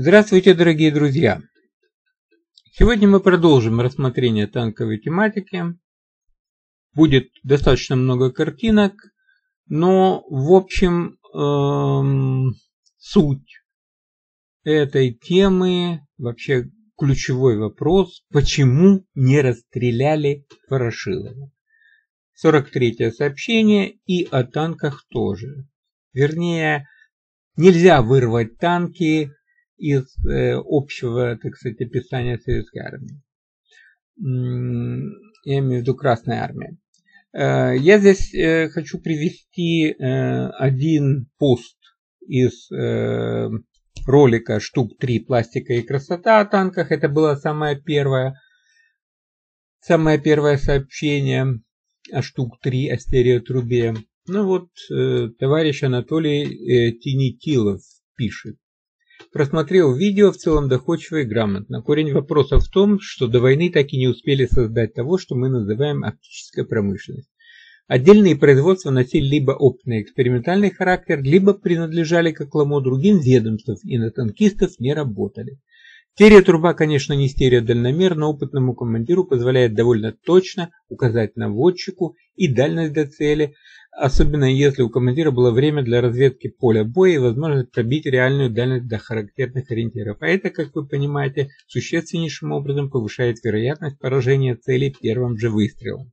Здравствуйте, дорогие друзья! Сегодня мы продолжим рассмотрение танковой тематики. Будет достаточно много картинок, но в общем эм, суть этой темы, вообще ключевой вопрос, почему не расстреляли Ворошилова. 43 сообщение и о танках тоже. Вернее, нельзя вырвать танки из э, общего, так сказать, описания советской армии. Я имею в виду Красная армия. Э, я здесь э, хочу привести один пост из ролика «Штук 3. Пластика и красота» о танках. Это было самое первое, самое первое сообщение о «Штук 3» о стереотрубе. Ну вот, товарищ Анатолий Тинитилов пишет. Просмотрел видео, в целом доходчиво и грамотно. Корень вопроса в том, что до войны так и не успели создать того, что мы называем оптической промышленностью. Отдельные производства носили либо опытный экспериментальный характер, либо принадлежали к окламу другим ведомствам и на танкистов не работали. Стереотруба, конечно, не стереодальномер, но опытному командиру позволяет довольно точно указать наводчику и дальность до цели, особенно если у командира было время для разведки поля боя и возможность пробить реальную дальность до характерных ориентиров. А это, как вы понимаете, существеннейшим образом повышает вероятность поражения цели первым же выстрелом.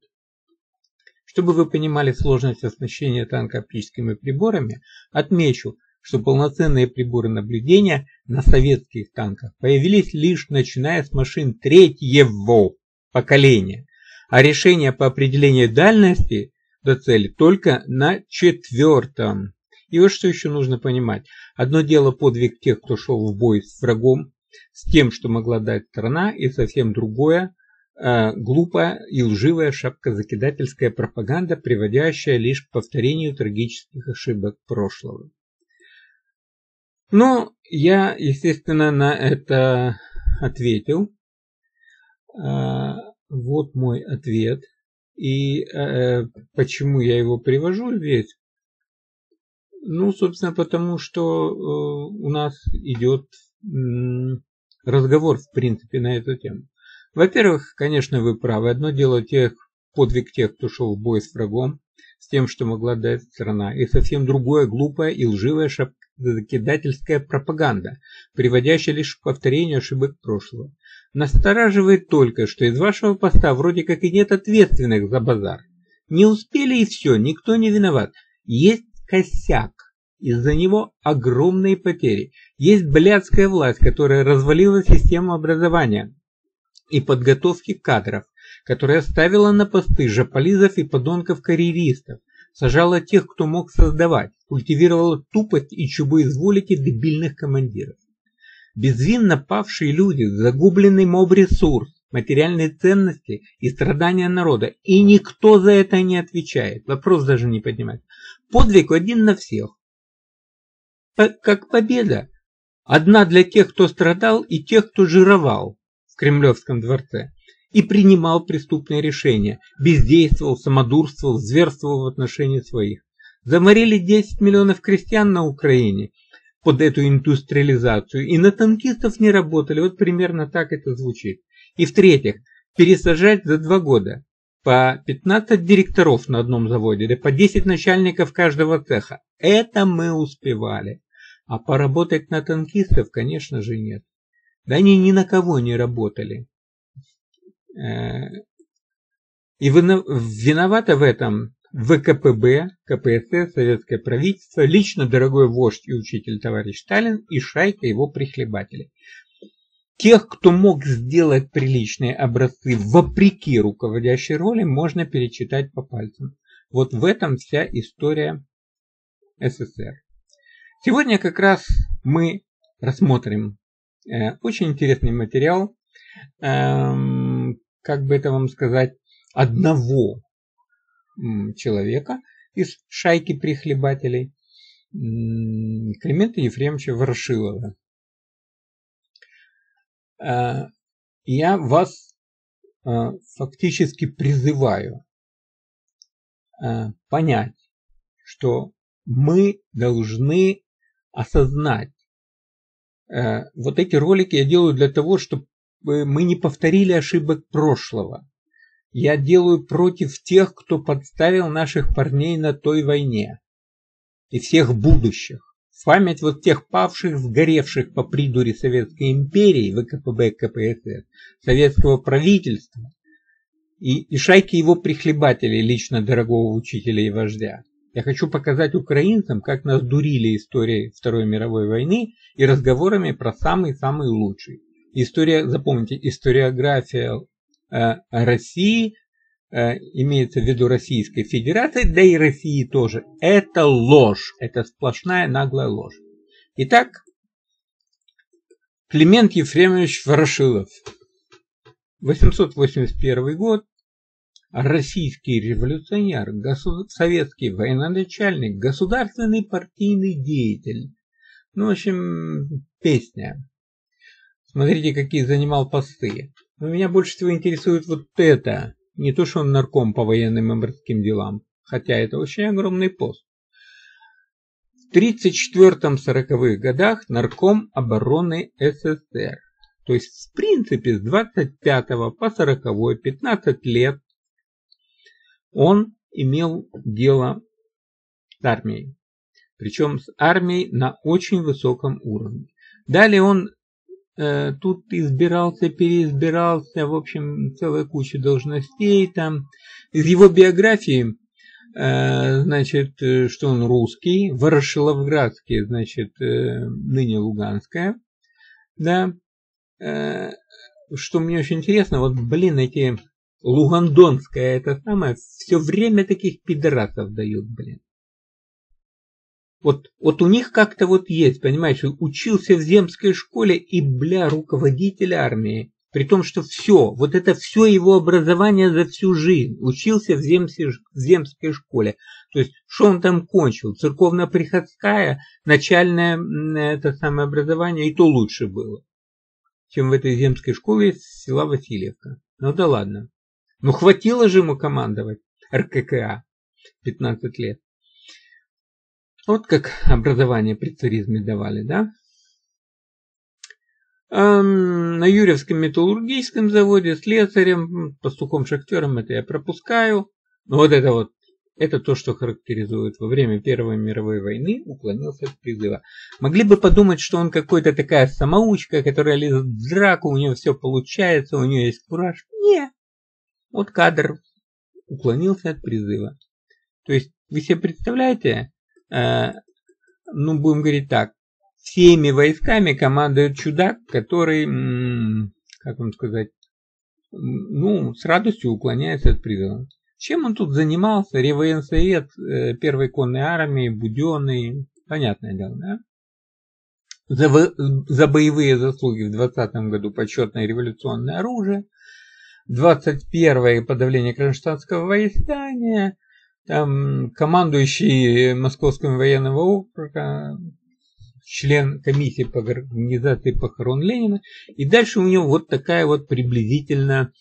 Чтобы вы понимали сложность оснащения танка оптическими приборами, отмечу, что полноценные приборы наблюдения на советских танках появились лишь начиная с машин третьего поколения, а решения по определению дальности до цели только на четвертом. И вот что еще нужно понимать. Одно дело подвиг тех, кто шел в бой с врагом, с тем, что могла дать страна, и совсем другое э, глупая и лживая шапкозакидательская пропаганда, приводящая лишь к повторению трагических ошибок прошлого. Ну, я, естественно, на это ответил. Э, вот мой ответ. И э, почему я его привожу здесь? Ну, собственно, потому что э, у нас идет э, разговор, в принципе, на эту тему. Во-первых, конечно, вы правы. Одно дело тех, подвиг тех, кто шел в бой с врагом, с тем, что могла дать страна, и совсем другое глупая и лживая шапкодокидательская пропаганда, приводящая лишь к повторению ошибок прошлого. Настораживает только, что из вашего поста вроде как и нет ответственных за базар. Не успели и все, никто не виноват. Есть косяк. Из-за него огромные потери. Есть блядская власть, которая развалила систему образования и подготовки кадров, которая ставила на посты жополизов и подонков-карьеристов, сажала тех, кто мог создавать, культивировала тупость и чубоизволите дебильных командиров. Безвинно павшие люди, загубленный моб-ресурс, материальные ценности и страдания народа. И никто за это не отвечает. Вопрос даже не поднимает. Подвиг один на всех. Как победа. Одна для тех, кто страдал, и тех, кто жировал в Кремлевском дворце. И принимал преступные решения, бездействовал, самодурствовал, зверствовал в отношении своих. Заморили 10 миллионов крестьян на Украине под эту индустриализацию. И на танкистов не работали. Вот примерно так это звучит. И в-третьих, пересажать за два года по 15 директоров на одном заводе, да по 10 начальников каждого цеха. Это мы успевали. А поработать на танкистов, конечно же, нет. Да они ни на кого не работали. Э, и виновата в этом ВКПБ, КПСС, советское правительство, лично дорогой вождь и учитель товарищ Сталин и шайка его прихлебателей. Тех, кто мог сделать приличные образцы вопреки руководящей роли, можно перечитать по пальцам. Вот в этом вся история СССР. Сегодня как раз мы рассмотрим э, очень интересный материал, э, как бы это вам сказать, одного человека из шайки прихлебателей Климента Ефремовича Ворошилова. А, я вас а, фактически призываю а, понять, что мы должны осознать Э, вот эти ролики я делаю для того, чтобы мы не повторили ошибок прошлого. Я делаю против тех, кто подставил наших парней на той войне. И всех будущих. В память вот тех павших, сгоревших по придуре Советской империи, ВКПБ, КПСС, советского правительства и, и шайки его прихлебателей, лично дорогого учителя и вождя. Я хочу показать украинцам, как нас дурили историей Второй мировой войны и разговорами про самый-самый лучший. История, запомните, историография России, э, имеется в виду Российской Федерации, да и России тоже. Это ложь, это сплошная наглая ложь. Итак, Климент Ефремович Ворошилов, 881 год, российский революционер, советский военачальник, государственный партийный деятель. Ну, в общем, песня. Смотрите, какие занимал посты. Но меня больше всего интересует вот это. Не то, что он нарком по военным и морским делам, хотя это очень огромный пост. В 34-40-х годах нарком обороны СССР. То есть, в принципе, с 25 по 40 15 лет он имел дело с армией. Причем с армией на очень высоком уровне. Далее он тут избирался, переизбирался, в общем, целая куча должностей там. Из его биографии, э, значит, что он русский, Ворошиловградский, значит, э, ныне Луганская, да. Э, что мне очень интересно, вот, блин, эти Лугандонская это самое, все время таких пидорасов дают, блин. Вот, вот у них как-то вот есть, понимаешь, учился в земской школе и, бля, руководитель армии. При том, что все, вот это все его образование за всю жизнь. Учился в, земской, в земской школе. То есть, что он там кончил? Церковно-приходская, начальное это самое образование, и то лучше было, чем в этой земской школе села Васильевка. Ну да ладно. Ну хватило же ему командовать РККА 15 лет. Вот как образование при царизме давали, да? На Юрьевском металлургическом заводе слесарем, пастухом-шахтером это я пропускаю. Но вот это вот, это то, что характеризует во время Первой мировой войны, уклонился от призыва. Могли бы подумать, что он какой-то такая самоучка, которая лезет в драку, у нее все получается, у нее есть кураж. Нет. Вот кадр уклонился от призыва. То есть вы себе представляете, ну будем говорить так, всеми войсками командует чудак, который, как вам сказать, ну, с радостью уклоняется от призыва. Чем он тут занимался? Ревоенсовет э, первой конной армии, Буденный, понятное дело, да? За, за боевые заслуги в 2020 году почетное революционное оружие, 21 подавление Кронштадтского восстания, там командующий Московским военного округа, член комиссии по организации похорон Ленина. И дальше у него вот такая вот приблизительно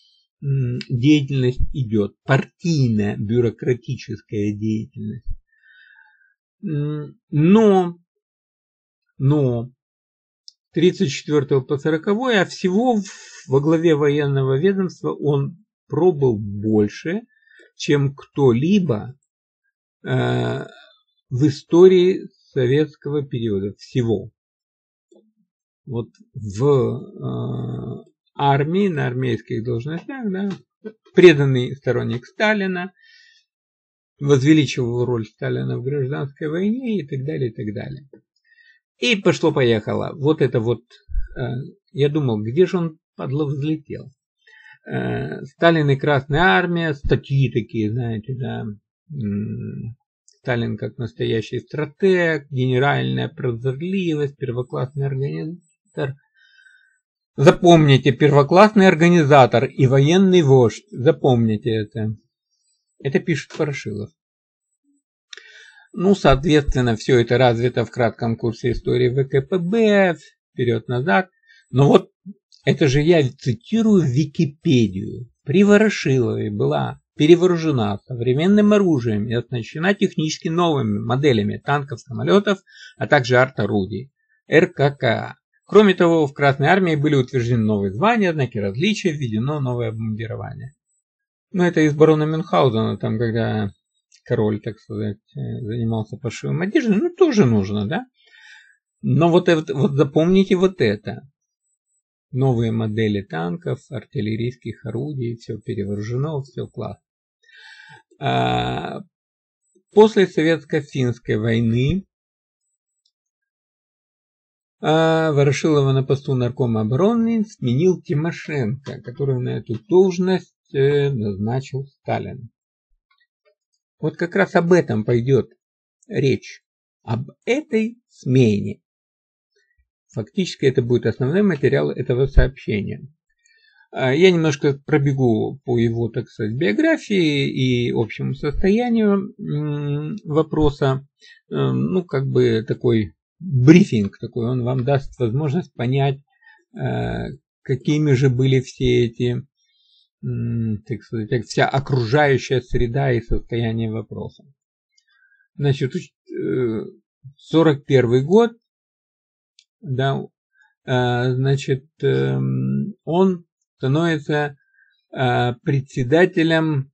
деятельность идет. Партийная, бюрократическая деятельность. Но, но 34 по 40, а всего во главе военного ведомства он пробыл больше, чем кто-либо э, в истории советского периода всего. Вот в э, армии, на армейских должностях, да, преданный сторонник Сталина, возвеличивал роль Сталина в гражданской войне и так далее, и так далее. И пошло-поехало. Вот это вот, э, я думал, где же он, падла, взлетел. Э, Сталин и Красная Армия, статьи такие, знаете, да. Сталин как настоящий стратег, генеральная прозорливость, первоклассный организатор. Запомните, первоклассный организатор и военный вождь. Запомните это. Это пишет Ворошилов. Ну, соответственно, все это развито в кратком курсе истории ВКПБ, вперед-назад. Но вот это же я цитирую Википедию. При Ворошилове была перевооружена современным оружием и оснащена технически новыми моделями танков, самолетов, а также арт-орудий. РКК. Кроме того, в Красной Армии были утверждены новые звания, знаки различия, введено новое обмундирование. Ну, это из барона Мюнхгаузена, там, когда король, так сказать, э, занимался пошивом одежды, ну, тоже нужно, да? Но вот, вот запомните вот это. Новые модели танков, артиллерийских орудий, все перевооружено, все класс. А, после советско-финской войны а Ворошилова на посту наркома обороны сменил Тимошенко, который на эту должность э, назначил Сталин. Вот как раз об этом пойдет речь, об этой смене. Фактически это будет основной материал этого сообщения. А, я немножко пробегу по его, так сказать, биографии и общему состоянию вопроса. Э, ну, как бы такой брифинг такой, он вам даст возможность понять, э, какими же были все эти, так сказать, вся окружающая среда и состояние вопроса. Значит, 41 э, год, да, э, значит, эм, он становится председателем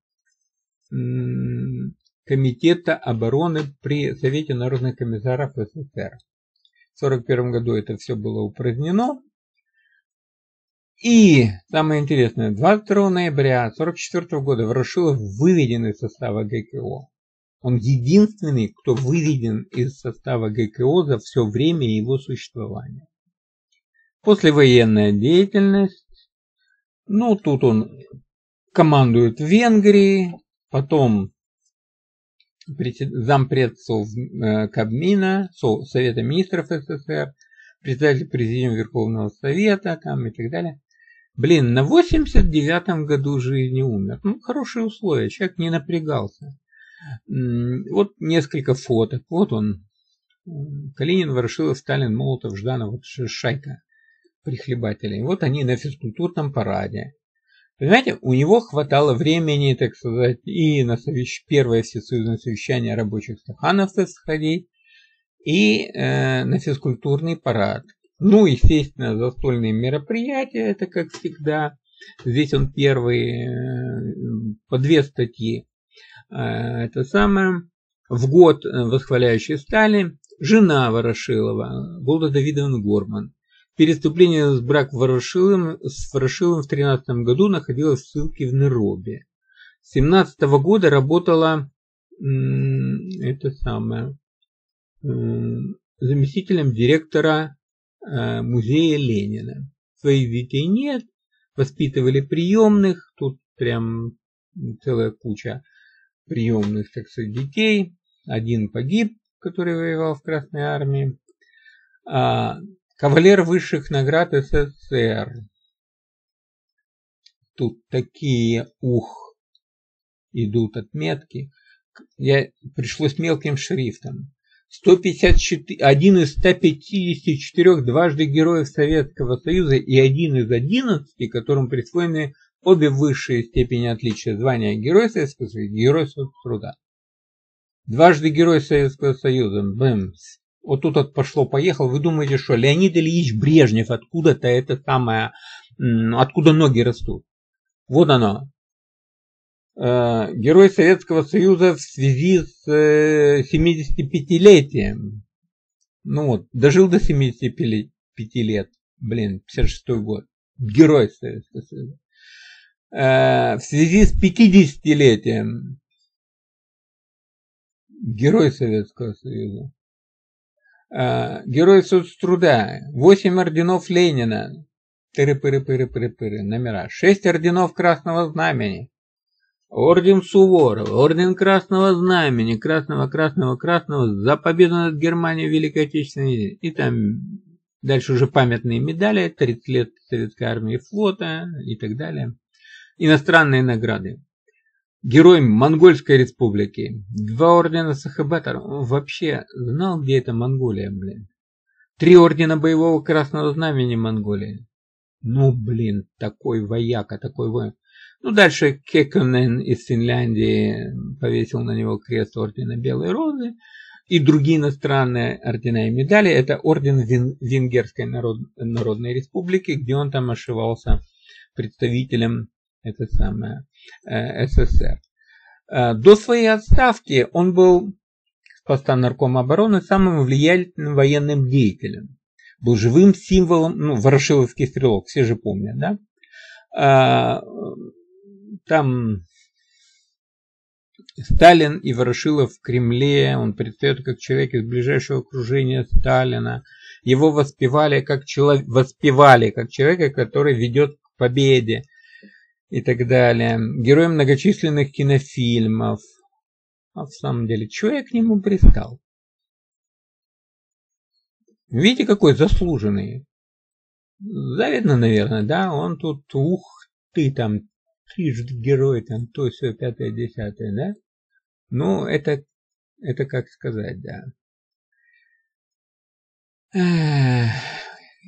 Комитета обороны при Совете народных комиссаров СССР. 1941 году это все было упразднено. И самое интересное, 22 ноября 1944 года Ворошилов выведен из состава ГКО. Он единственный, кто выведен из состава ГКО за все время его существования. Послевоенная деятельность. Ну, тут он командует в Венгрии, потом зампредсов э, Кабмина, Совета министров СССР, председатель президиума Верховного Совета там и так далее. Блин, на 89-м году жизни умер. Ну, хорошие условия, человек не напрягался. Вот несколько фоток. Вот он. Калинин, Ворошилов, Сталин, Молотов, Жданов, вот шайка прихлебателей. Вот они на физкультурном параде. Понимаете, у него хватало времени, так сказать, и на совещ... первое всесоюзное совещание рабочих стахановцев сходить, и э, на физкультурный парад. Ну, естественно, застольные мероприятия, это как всегда. Здесь он первый, э, по две статьи. Э, это самое. В год восхваляющий Сталин, жена Ворошилова, Голда Давидовна Горман. Переступление с брак Ворошиловым, с Ворошиловым в 13 году находилась в ссылке в Неробе. С 17 -го года работала это самое, заместителем директора э, музея Ленина. Своих детей нет, воспитывали приемных, тут прям целая куча приемных, так сказать, детей. Один погиб, который воевал в Красной Армии. А Кавалер высших наград СССР. Тут такие, ух, идут отметки. Я пришлось мелким шрифтом. 154, один из 154 дважды героев Советского Союза и один из 11, которым присвоены обе высшие степени отличия звания Герой Советского Союза и Труда. Дважды Герой Советского Союза, бэмс, вот тут вот пошло-поехал, вы думаете, что Леонид Ильич Брежнев откуда-то это самое, откуда ноги растут? Вот оно. Э, герой Советского Союза в связи с 75-летием. Э, ну вот, дожил до 75 лет. Блин, 56 год. Герой Советского Союза. Э, в связи с 50-летием. Герой Советского Союза. А, Герой соцтруда, 8 орденов Ленина, тыры-пыры-пыры-пыры-пыры, номера, 6 орденов Красного Знамени, орден Суворова, орден Красного Знамени, Красного-Красного-Красного за победу над Германией в Великой Отечественной и там дальше уже памятные медали, 30 лет Советской Армии флота и так далее. Иностранные награды. Герой Монгольской республики. Два ордена Сахабатар. Вообще знал, где это Монголия, блин. Три ордена боевого красного знамени Монголии. Ну, блин, такой вояка, такой воин. Ну, дальше Кеконен из Финляндии повесил на него крест ордена Белой Розы. и другие иностранные ордена и медали. Это орден Венгерской народ, Народной Республики, где он там ошивался представителем это самое, э, СССР. Э, до своей отставки он был с поста наркома обороны самым влиятельным военным деятелем. Был живым символом, ну, Ворошиловский стрелок, все же помнят, да? А, там Сталин и Ворошилов в Кремле, он предстает как человек из ближайшего окружения Сталина. Его воспевали как, человек, воспевали как человека, который ведет к победе и так далее. Герой многочисленных кинофильмов. А в самом деле, что я к нему пристал? Видите, какой заслуженный. Завидно, наверное, да? Он тут, ух ты, там, трижды герой, там, то, все, пятое, десятое, да? Ну, это, это как сказать, да.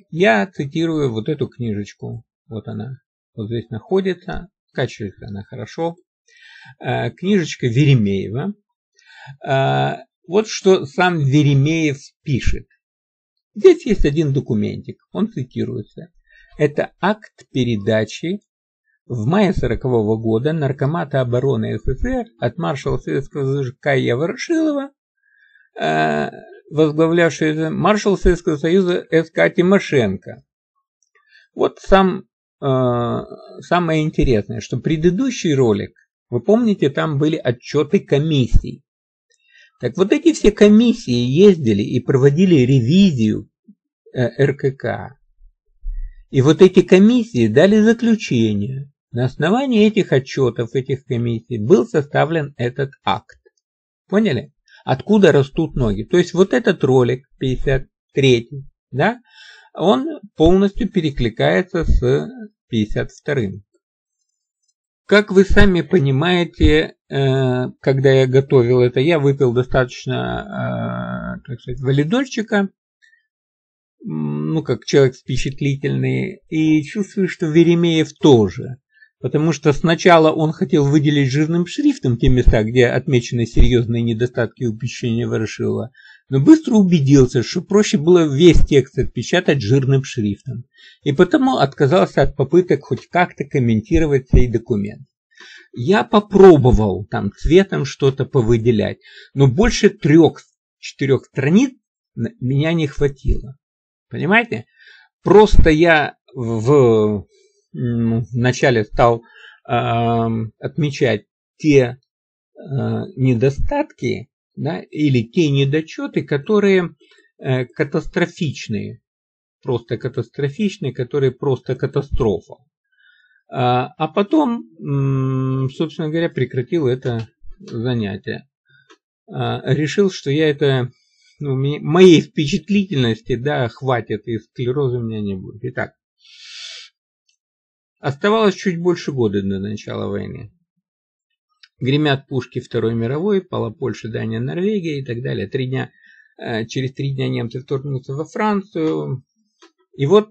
Я цитирую вот эту книжечку. Вот она. Вот здесь находится. Качается она хорошо. Э, книжечка Веремеева. Э, вот что сам Веремеев пишет. Здесь есть один документик, он цитируется. Это акт передачи в мае 40 -го года Наркомата обороны СССР от маршала Советского Союза Кая Ворошилова, э, возглавлявший маршал Советского Союза СК Тимошенко. Вот сам, самое интересное, что предыдущий ролик, вы помните, там были отчеты комиссий. Так вот эти все комиссии ездили и проводили ревизию э, РКК. И вот эти комиссии дали заключение. На основании этих отчетов, этих комиссий был составлен этот акт. Поняли? Откуда растут ноги? То есть вот этот ролик 53, да, он полностью перекликается с 52. Как вы сами понимаете, э, когда я готовил это, я выпил достаточно, э, так сказать, валидольчика, ну, как человек впечатлительный, и чувствую, что Веремеев тоже. Потому что сначала он хотел выделить жирным шрифтом те места, где отмечены серьезные недостатки упечения Ворошилова, но быстро убедился, что проще было весь текст отпечатать жирным шрифтом, и потому отказался от попыток хоть как-то комментировать сей документ. Я попробовал там цветом что-то повыделять, но больше трех-четырех страниц меня не хватило. Понимаете? Просто я в, в начале стал э, отмечать те э, недостатки, да, или те недочеты, которые э, катастрофичные, просто катастрофичные, которые просто катастрофа. А, а потом, собственно говоря, прекратил это занятие. А, решил, что я это, ну, моей впечатлительности, да, хватит, и склероза у меня не будет. Итак, оставалось чуть больше года до начала войны. Гремят пушки Второй мировой, пала Польша, Дания, Норвегия и так далее. Три дня, э, через три дня немцы вторгнутся во Францию. И вот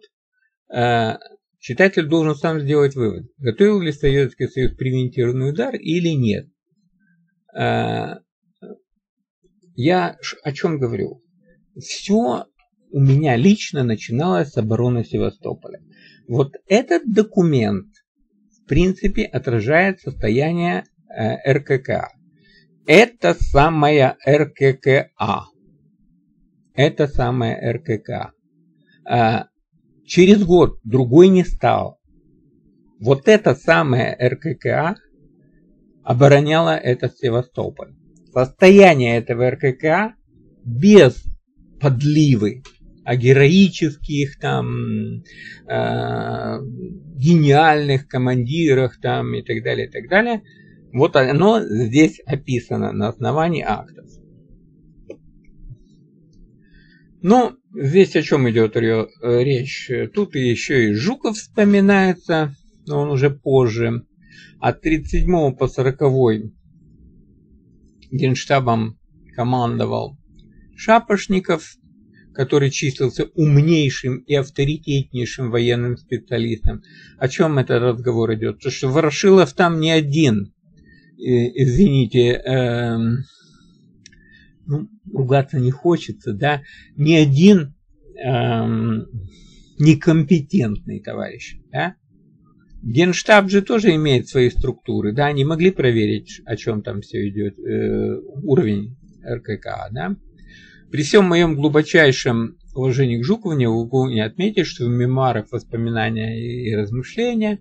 э, читатель должен сам сделать вывод, готовил ли Советский Союз превентивный удар или нет. Э, я о чем говорю? Все у меня лично начиналось с обороны Севастополя. Вот этот документ, в принципе, отражает состояние Э, РКК. Это самая РККА. Это самая РКК. А, через год другой не стал. Вот это самая РККА обороняла этот Севастополь. Состояние этого РКК без подливы, а героических там э, гениальных командирах там и так далее, и так далее – вот оно здесь описано на основании актов. Ну, здесь о чем идет речь? Тут еще и Жуков вспоминается, но он уже позже. От 37 по 40 генштабом командовал Шапошников, который числился умнейшим и авторитетнейшим военным специалистом. О чем этот разговор идет? То, что Ворошилов там не один извините, эм, ну, ругаться не хочется, да, ни один эм, некомпетентный товарищ, да, Генштаб же тоже имеет свои структуры, да, они могли проверить, о чем там все идет, э, уровень РКК, да. При всем моем глубочайшем уважении к Жукову не могу не отметить, что в мемуарах воспоминания и размышления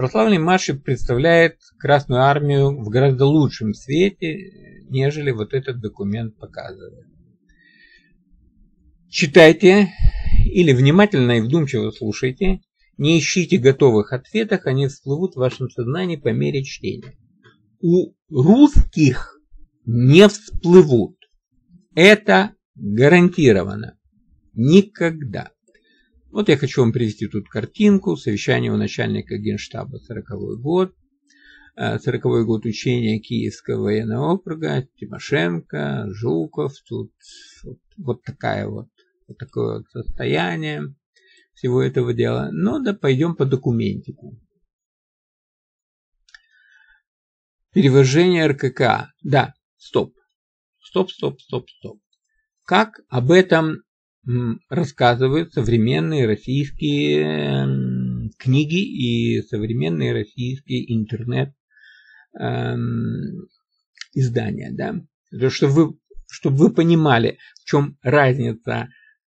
прославленный маршик представляет Красную Армию в гораздо лучшем свете, нежели вот этот документ показывает. Читайте или внимательно и вдумчиво слушайте, не ищите готовых ответов, они всплывут в вашем сознании по мере чтения. У русских не всплывут. Это гарантированно. Никогда. Вот я хочу вам привести тут картинку. Совещание у начальника генштаба 40 год. 40 э, год учения Киевского военного округа. Тимошенко, Жуков. Тут вот, вот такая вот, вот такое вот состояние всего этого дела. Но да пойдем по документику. Перевожение РКК. Да, стоп. Стоп, стоп, стоп, стоп. Как об этом рассказывают современные российские книги и современные российские интернет эм, издания, да? Чтобы вы, чтобы вы понимали, в чем разница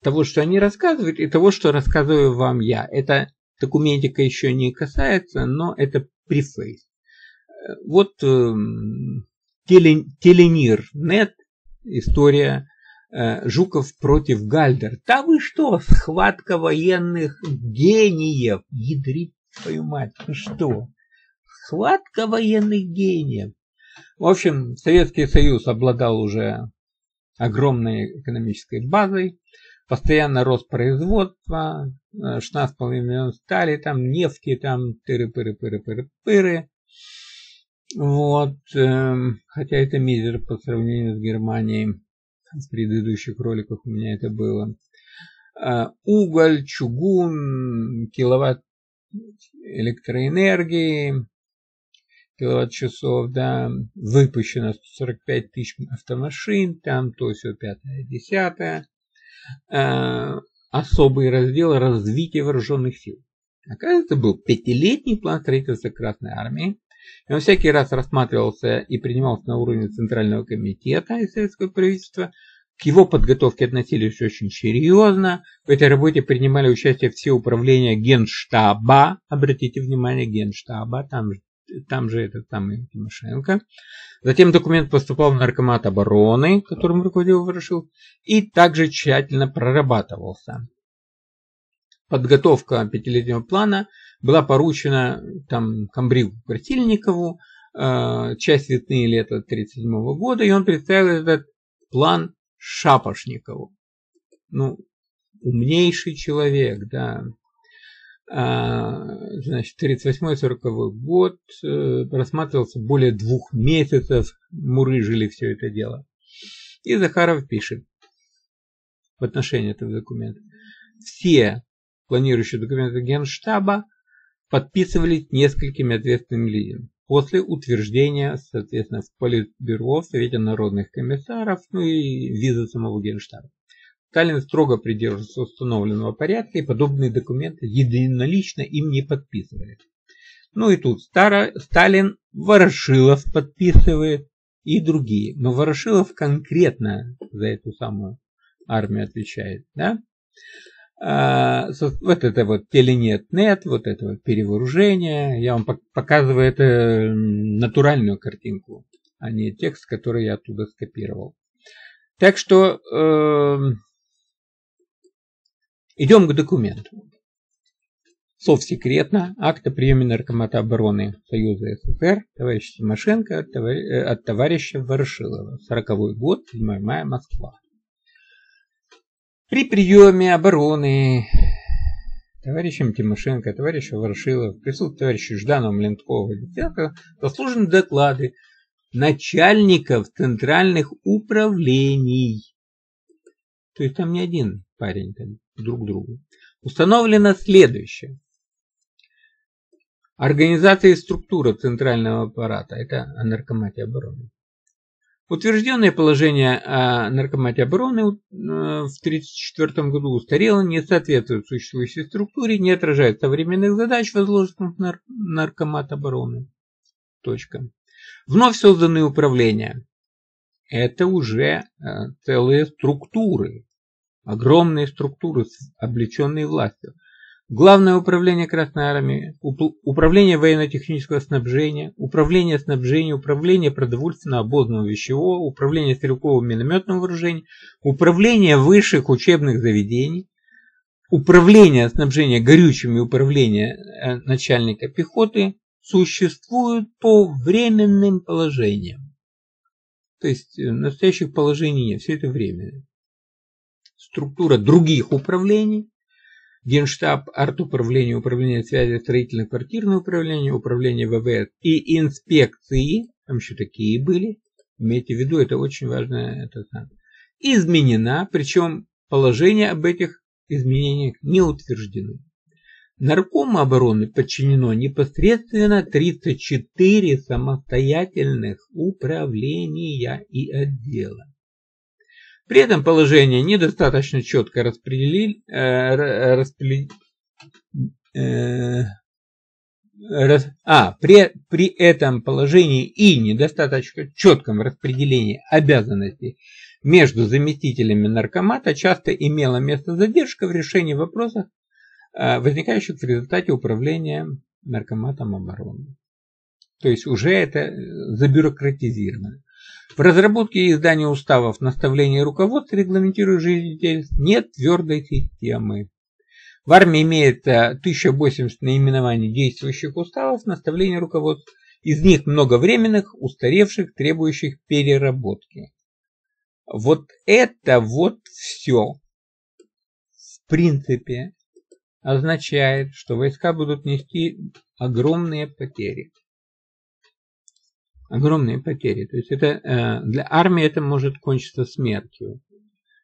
того, что они рассказывают, и того, что рассказываю вам я. Это документика еще не касается, но это префейс. Вот э, Теленир, нет, история э, Жуков против Гальдер. Да вы что, схватка военных гениев, ядрить твою мать, ну что? Схватка военных гениев. В общем, Советский Союз обладал уже огромной экономической базой, постоянно рост производства, 16,5 миллионов стали, там нефти, там тыры-пыры-пыры-пыры-пыры. Вот, эм, хотя это мизер по сравнению с Германией. В предыдущих роликах у меня это было. Э, уголь, чугун, киловатт электроэнергии, киловатт-часов, да, выпущено 45 тысяч автомашин, там то все пятое, десятое. Э, особый раздел развития вооруженных сил. Оказывается, был пятилетний план строительства Красной Армии. И он всякий раз рассматривался и принимался на уровне Центрального комитета и советского правительства. К его подготовке относились очень серьезно. В этой работе принимали участие все управления Генштаба. Обратите внимание, Генштаба, там там же этот самый Тимошенко. Затем документ поступал в Наркомат обороны, которым руководил Ворошилов, и также тщательно прорабатывался. Подготовка пятилетнего плана была поручена там Камбригу Красильникову, э, часть весны и лета 1937 года, и он представил этот план Шапошникову. Ну, умнейший человек, да, а, значит, 38-40 год э, рассматривался более двух месяцев, мурыжили все это дело. И Захаров пишет в отношении этого документа. Все планирующие документы Генштаба подписывались несколькими ответственными лидерами. После утверждения, соответственно, в Политбюро, в Совете народных комиссаров, ну и виза самого Генштаба. Сталин строго придерживался установленного порядка, и подобные документы единолично им не подписывали. Ну и тут Старо, Сталин Ворошилов подписывает и другие. Но Ворошилов конкретно за эту самую армию отвечает. Да? А, вот это вот теленет-нет, вот это вот перевооружение. Я вам показываю это натуральную картинку, а не текст, который я оттуда скопировал. Так что э, Идем к документу. Совсекретно акт о приеме Наркомата обороны Союза СССР товарища Тимошенко. Э, от товарища Ворошилова. 40 год, 7 мая, Москва. При приеме обороны товарищем Тимошенко, товарища Ворошилова, присутствии товарища Жданова, Мленткова, заслужены доклады начальников центральных управлений. То есть там не один парень, там друг другу. Установлено следующее. Организация и структура центрального аппарата – это о наркомате обороны. Утвержденное положение о наркомате обороны э, в 1934 году устарело, не соответствует существующей структуре, не отражает современных задач, возложенных на наркомат обороны. Точка. Вновь созданные управления. Это уже э, целые структуры, огромные структуры, облеченные властью. Главное управление Красной Армии, управление военно-технического снабжения, управление снабжения, управление продовольственно-обозного вещевого, управление стрелковым минометным вооружением, управление высших учебных заведений, управление снабжения горючими, управление э, начальника пехоты существуют по временным положениям. То есть э, настоящих положений нет, все это временно. Структура других управлений Генштаб, арт-управление, управление связи, строительно-квартирное управление, управление ВВС и инспекции, там еще такие были, имейте в виду, это очень важно, это, изменена, причем положение об этих изменениях не утверждено. Наркому обороны подчинено непосредственно 34 самостоятельных управления и отдела. При этом положение недостаточно четко распределили, э, распределили э, рас, а, при, при этом положении и недостаточно четком распределении обязанностей между заместителями наркомата часто имела место задержка в решении вопросов, э, возникающих в результате управления наркоматом обороны. То есть уже это забюрократизировано. В разработке и издании уставов, наставлений и руководств, регламентирующих жизнедеятельность, нет твердой системы. В армии имеет 1080 наименований действующих уставов, наставлений руководств. Из них много временных, устаревших, требующих переработки. Вот это вот все в принципе означает, что войска будут нести огромные потери огромные потери. То есть это э, для армии это может кончиться смертью,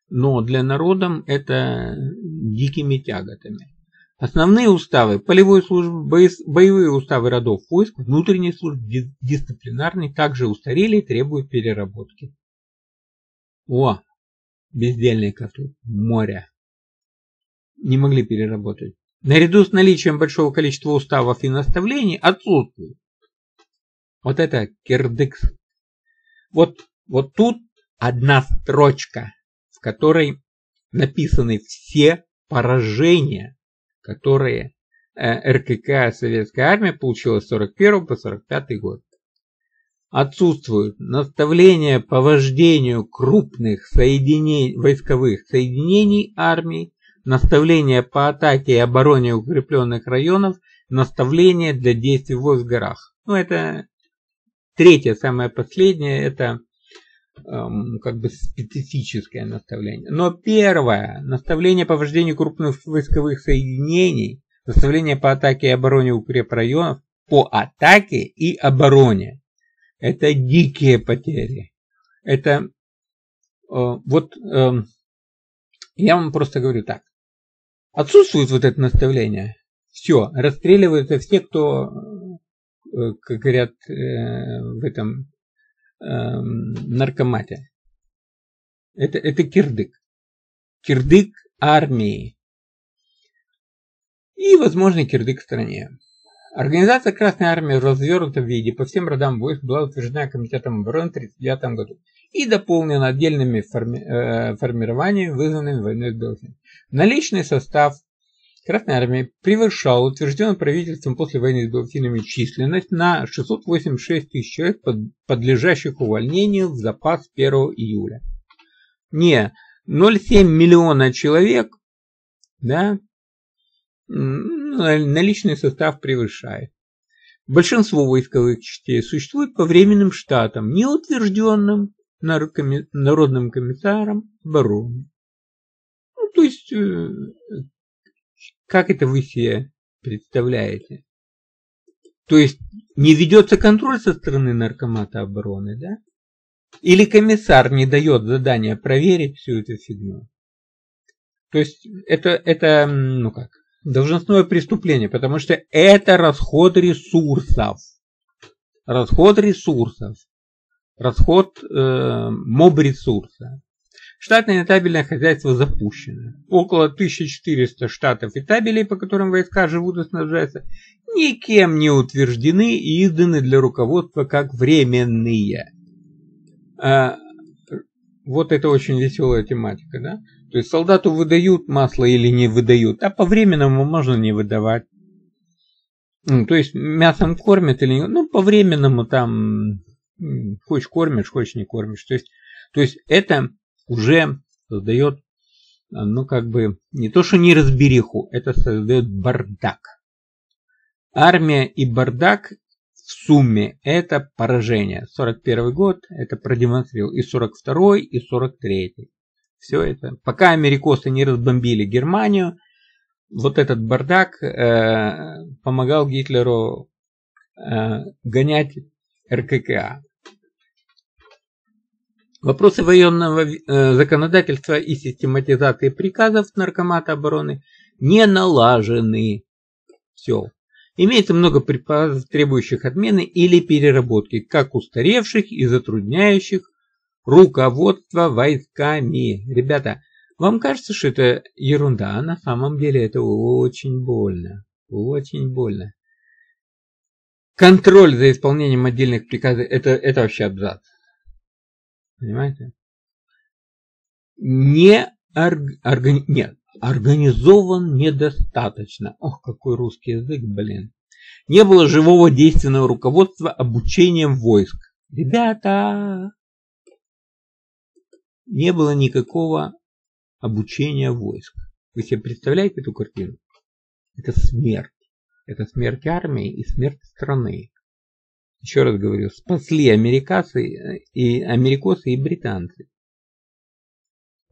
но для народам это дикими тяготами. Основные уставы полевой службы, боевые уставы родов войск, внутренней службы, дисциплинарные также устарели и требуют переработки. О, бездельные котлы, море. Не могли переработать. Наряду с наличием большого количества уставов и наставлений отсутствует вот это кирдыкс. Вот, вот тут одна строчка, в которой написаны все поражения, которые э, РКК Советская армия получила с 41 по 45 год. Отсутствуют наставления по вождению крупных соединений, войсковых соединений армии, наставления по атаке и обороне укрепленных районов, наставления для действий в горах. Ну, это Третье, самое последнее, это эм, как бы специфическое наставление. Но первое, наставление по вождению крупных войсковых соединений, наставление по атаке и обороне укрепрайонов, по атаке и обороне. Это дикие потери. Это э, вот э, я вам просто говорю так. Отсутствует вот это наставление. Все, расстреливаются все, кто как говорят э, в этом эм, наркомате. Это, это кирдык. Кирдык армии. И, возможно, кирдык в стране. Организация Красной Армии в развернутом виде по всем родам войск была утверждена Комитетом обороны в 1939 году и дополнена отдельными форми э, формированиями, вызванными войной с Белоруссией. Наличный состав Красная армия превышала утвержденную правительством после войны с белофинами численность на 686 тысяч человек, подлежащих увольнению в запас 1 июля. Не 0,7 миллиона человек, да, наличный состав превышает. Большинство войсковых частей существует по временным штатам, не утвержденным Народным комиссаром обороны. Ну, то есть э, как это вы себе представляете? То есть не ведется контроль со стороны наркомата обороны, да? Или комиссар не дает задания проверить всю эту фигню? То есть это, это ну как, должностное преступление, потому что это расход ресурсов. Расход ресурсов. расход э, моб-ресурса. Штатное табельное хозяйство запущено. Около 1400 штатов и табелей, по которым войска живут и снабжаются, никем не утверждены и изданы для руководства как временные. А, вот это очень веселая тематика, да? То есть солдату выдают масло или не выдают, а по временному можно не выдавать. То есть мясом кормят или не, ну по временному там хочешь кормишь, хочешь не кормишь. То есть, то есть это уже создает, ну как бы, не то что неразбериху, это создает бардак. Армия и бардак в сумме это поражение. 41 год это продемонстрировал и 42 и 43 все это. Пока америкосы не разбомбили Германию, вот этот бардак э, помогал Гитлеру э, гонять РККА. Вопросы военного э, законодательства и систематизации приказов Наркомата обороны не налажены. Все. Имеется много приказов, требующих отмены или переработки, как устаревших и затрудняющих руководство войсками. Ребята, вам кажется, что это ерунда, а на самом деле это очень больно. Очень больно. Контроль за исполнением отдельных приказов это, это вообще абзац. Понимаете? Не, орг, органи, нет, организован недостаточно. Ох, какой русский язык, блин. Не было живого действенного руководства обучением войск. Ребята, не было никакого обучения войск. Вы себе представляете эту картину? Это смерть. Это смерть армии и смерть страны еще раз говорю, спасли американцы и америкосы и британцы.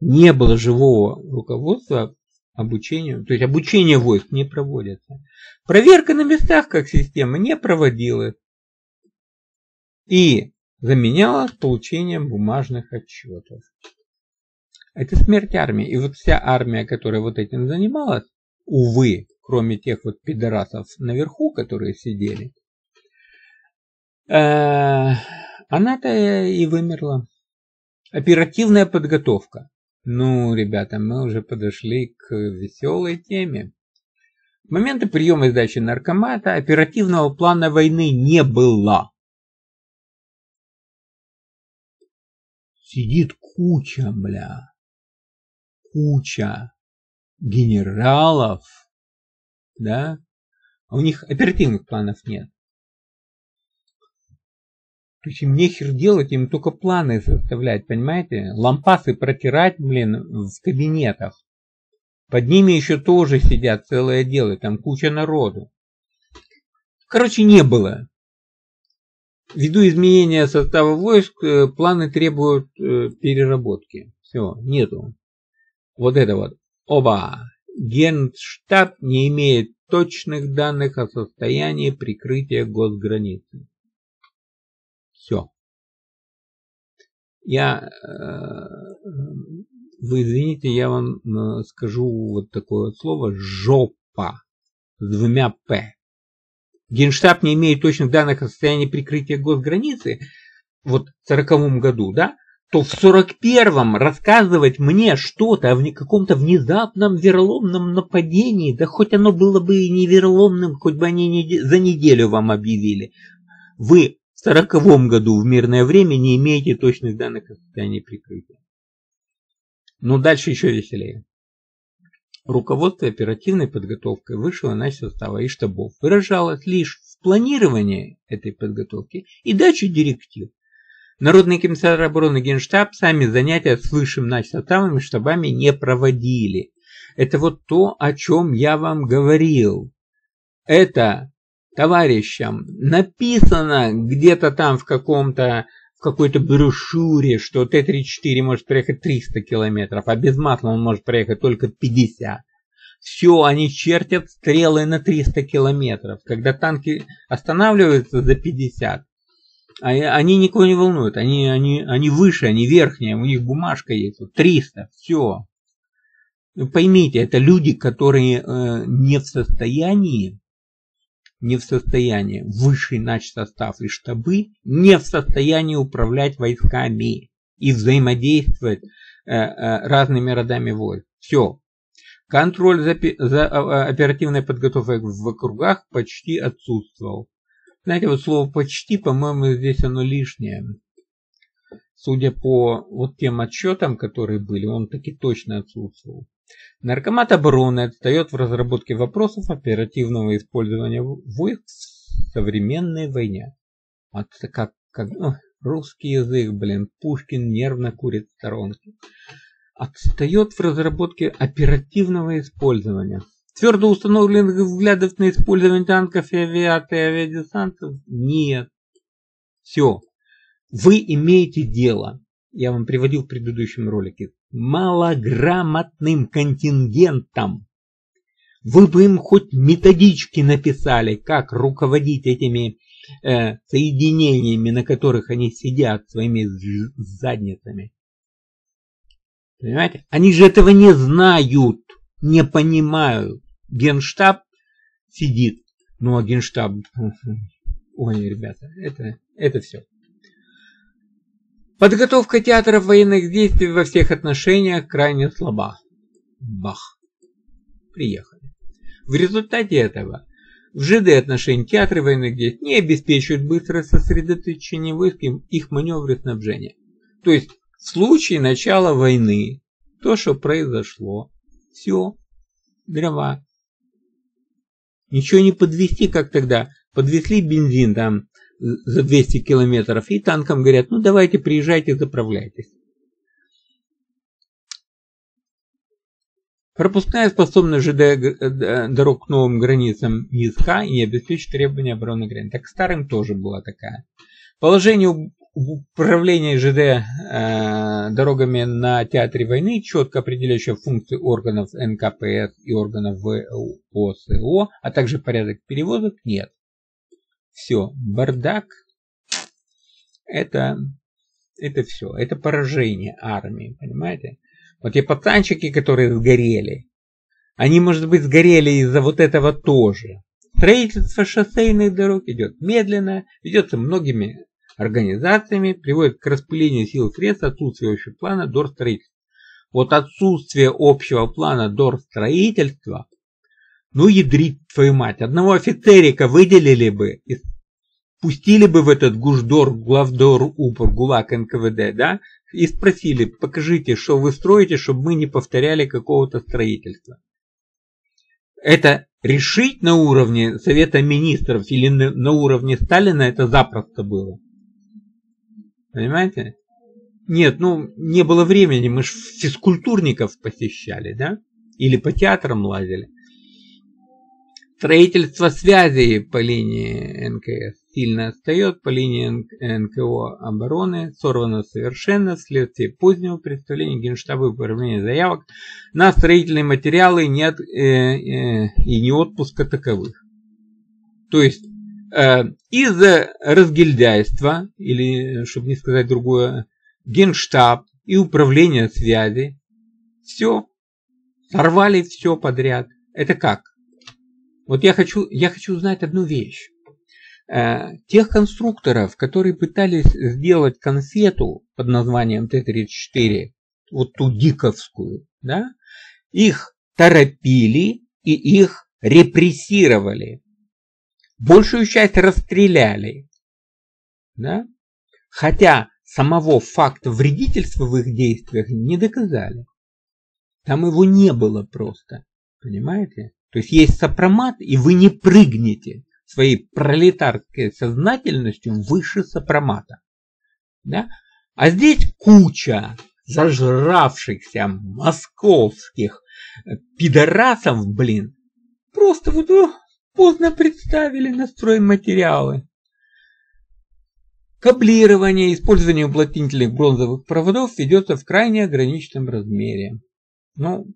Не было живого руководства обучению, то есть обучение войск не проводится. Проверка на местах как система не проводилась. И заменялась получением бумажных отчетов. Это смерть армии. И вот вся армия, которая вот этим занималась, увы, кроме тех вот пидорасов наверху, которые сидели, Э, она-то и вымерла. Оперативная подготовка. Ну, ребята, мы уже подошли к веселой теме. Моменты приема и сдачи наркомата оперативного плана войны не было. Сидит куча, бля, куча генералов, да, а у них оперативных планов нет. То есть им нехер делать, им только планы составлять, понимаете? Лампасы протирать, блин, в кабинетах. Под ними еще тоже сидят целое дело, там куча народу. Короче, не было. Ввиду изменения состава войск, э, планы требуют э, переработки. Все, нету. Вот это вот. Оба. Генштаб не имеет точных данных о состоянии прикрытия госграницы. Все. Я, э, вы извините, я вам э, скажу вот такое вот слово «жопа» с двумя «п». Генштаб не имеет точных данных о состоянии прикрытия госграницы, вот в сороковом году, да, то в сорок первом рассказывать мне что-то о каком-то внезапном вероломном нападении, да хоть оно было бы и не вероломным, хоть бы они не, за неделю вам объявили, вы сороковом году в мирное время не имеете точных данных о состоянии прикрытия. Но дальше еще веселее. Руководство оперативной подготовкой высшего начсостава и штабов выражалось лишь в планировании этой подготовки и даче директив. Народный комиссар обороны Генштаб сами занятия с высшим начсоставом и штабами не проводили. Это вот то, о чем я вам говорил. Это товарищам написано где-то там в каком-то в какой-то брошюре, что Т-34 может проехать 300 километров, а без масла он может проехать только 50. Все, они чертят стрелы на 300 километров. Когда танки останавливаются за 50, а они никого не волнуют. Они, они, они выше, они верхние, у них бумажка есть. 300, все. Поймите, это люди, которые э, не в состоянии не в состоянии, высший начсостав и штабы не в состоянии управлять войсками и взаимодействовать э, э, разными родами войск. Все. Контроль за, за а, а, оперативной подготовкой в округах почти отсутствовал. Знаете, вот слово «почти», по-моему, здесь оно лишнее. Судя по вот тем отчетам, которые были, он таки точно отсутствовал. Наркомат обороны отстает в разработке вопросов оперативного использования войск в современной войне. Вот как, как ну, русский язык, блин, Пушкин нервно курит в сторонке. Отстает в разработке оперативного использования. Твердо установленных взглядов на использование танков и авиации авиадесантов нет. Все. Вы имеете дело, я вам приводил в предыдущем ролике, малограмотным контингентом. Вы бы им хоть методички написали, как руководить этими э, соединениями, на которых они сидят своими задницами. Понимаете? Они же этого не знают, не понимают. Генштаб сидит. Ну а генштаб... Ой, ребята, это, это все. Подготовка театров военных действий во всех отношениях крайне слаба. Бах. Приехали. В результате этого в ЖД отношении театры военных действий не обеспечивают быстрое сосредоточение войск и их маневры снабжения. То есть в случае начала войны то, что произошло, все, дрова. Ничего не подвести, как тогда. Подвезли бензин там за 200 километров, и танкам говорят, ну давайте приезжайте, заправляйтесь. Пропускная способность ЖД э, дорог к новым границам низка и обеспечит требования обороны границ. Так старым тоже была такая. Положение управления ЖД э, дорогами на театре войны, четко определяющее функции органов НКПС и органов ВОСО, а также порядок перевозок, нет все, бардак, это, это все, это поражение армии, понимаете? Вот те пацанчики, которые сгорели, они, может быть, сгорели из-за вот этого тоже. Строительство шоссейных дорог идет медленно, ведется многими организациями, приводит к распылению сил средств, отсутствие общего плана дорстроительства. Вот отсутствие общего плана дорстроительства ну, ядрить твою мать. Одного офицерика выделили бы, и пустили бы в этот гуждор, главдор, упор, гулаг НКВД, да, и спросили, покажите, что вы строите, чтобы мы не повторяли какого-то строительства. Это решить на уровне Совета Министров или на уровне Сталина это запросто было. Понимаете? Нет, ну, не было времени, мы же физкультурников посещали, да? Или по театрам лазили. Строительство связей по линии НКС сильно отстает, по линии НКО обороны сорвано совершенно вследствие позднего представления Генштаба управления заявок на строительные материалы нет, э, э, и не отпуска таковых. То есть э, из-за разгильдяйства, или, чтобы не сказать другое, Генштаб и управление связи, все, сорвали все подряд. Это как? Вот я хочу, я хочу узнать одну вещь. Э, тех конструкторов, которые пытались сделать конфету под названием Т-34, вот ту диковскую, да, их торопили и их репрессировали. Большую часть расстреляли. Да? Хотя самого факта вредительства в их действиях не доказали. Там его не было просто. Понимаете? То есть есть сопромат, и вы не прыгнете своей пролетарской сознательностью выше сопромата. Да? А здесь куча зажравшихся московских пидорасов, блин, просто вот поздно представили на стройматериалы. Каблирование использование уплотнительных бронзовых проводов ведется в крайне ограниченном размере. Ну,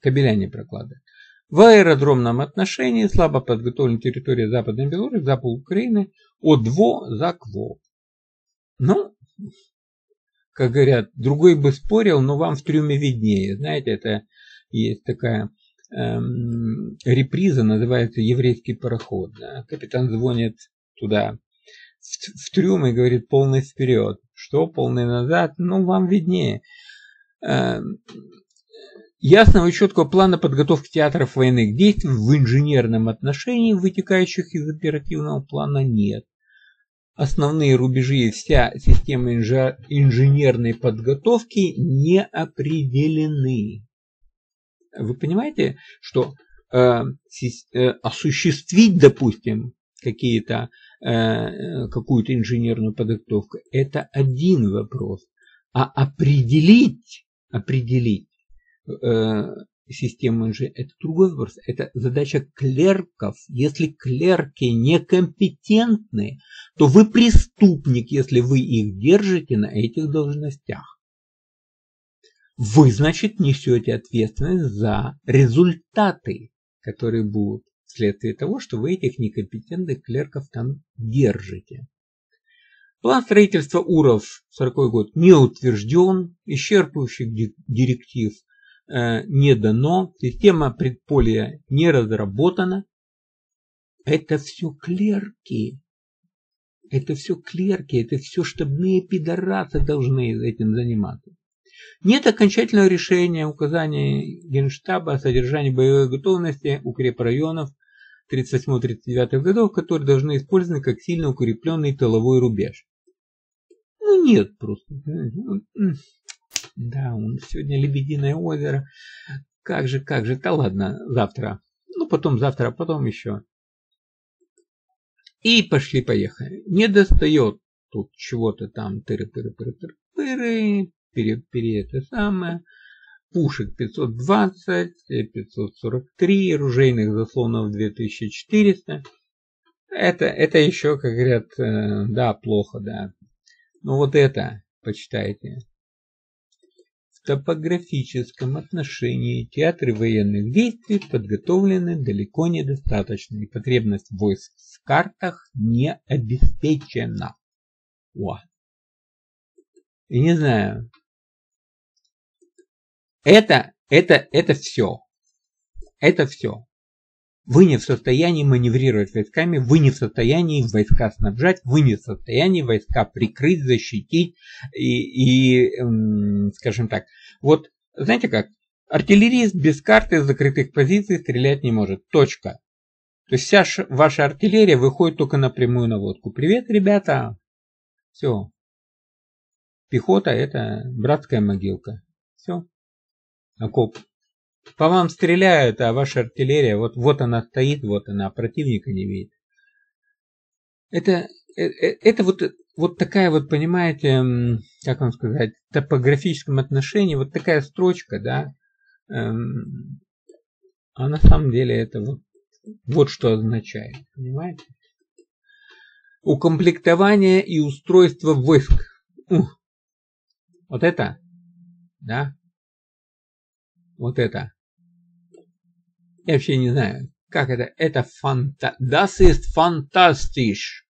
кабеля не прокладывают. В аэродромном отношении слабо подготовлена территория Западной Беларуси, Запад Украины от ДВО за КВО. Ну, как говорят, другой бы спорил, но вам в трюме виднее. Знаете, это есть такая эм, реприза называется «Еврейский пароход». Да? Капитан звонит туда в, в трюм и говорит полный вперед. Что полный назад? Ну, вам виднее. Эм, ясного и четкого плана подготовки театров военных действий в инженерном отношении, вытекающих из оперативного плана, нет. Основные рубежи и вся система инженерной подготовки не определены. Вы понимаете, что э, э, осуществить, допустим, э, какую-то инженерную подготовку, это один вопрос, а определить, определить э, систему инженерии, это другой вопрос. Это задача клерков. Если клерки некомпетентны, то вы преступник, если вы их держите на этих должностях. Вы, значит, несете ответственность за результаты, которые будут вследствие того, что вы этих некомпетентных клерков там держите. План строительства УРов 40 год не утвержден, исчерпывающих директив не дано, система предполья не разработана. Это все клерки. Это все клерки, это все штабные пидорасы должны этим заниматься. Нет окончательного решения указания Генштаба о содержании боевой готовности укрепрайонов 38-39 годов, которые должны использованы как сильно укрепленный тыловой рубеж. Ну нет просто. Да, он сегодня Лебединое озеро. Как же, как же. Да ладно, завтра. Ну, потом завтра, а потом еще. И пошли-поехали. Не достает тут чего-то там тыры-тыры-тыры-тыры, пере, пере это самое, пушек 520, 543, ружейных заслонов 2400. Это, это еще, как говорят, э, да, плохо, да. Но вот это, почитайте. Топографическом отношении театры военных действий подготовлены далеко недостаточно, и потребность войск в картах не обеспечена. О. И не знаю, это, это, это все. Это все. Вы не в состоянии маневрировать войсками, вы не в состоянии войска снабжать, вы не в состоянии войска прикрыть, защитить и, и скажем так, вот знаете как, артиллерист без карты закрытых позиций стрелять не может. Точка. То есть вся ваша артиллерия выходит только на прямую наводку. Привет, ребята. Все. Пехота это братская могилка. Все окоп. По вам стреляют, а ваша артиллерия, вот, вот она стоит, вот она, а противника не видит. Это, это, э, это вот, вот такая вот, понимаете, как вам сказать, в топографическом отношении, вот такая строчка, да, эм, а на самом деле это вот, вот что означает, понимаете? Укомплектование и устройство войск. Ух. Вот это, да, вот это. Я вообще не знаю, как это. Это фанта... Das ist fantastisch.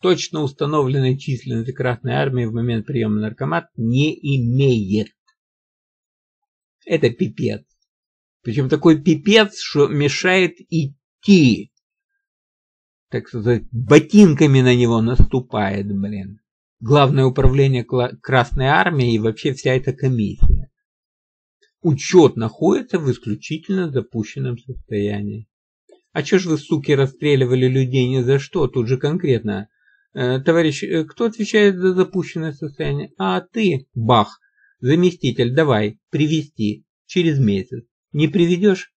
Точно установленной численности Красной Армии в момент приема наркомат не имеет. Это пипец. Причем такой пипец, что мешает идти. Так сказать, ботинками на него наступает, блин. Главное управление Красной Армии и вообще вся эта комиссия учет находится в исключительно запущенном состоянии. А чё ж вы, суки, расстреливали людей ни за что? Тут же конкретно. Э, товарищ, э, кто отвечает за запущенное состояние? А ты, бах, заместитель, давай, привести через месяц. Не приведешь,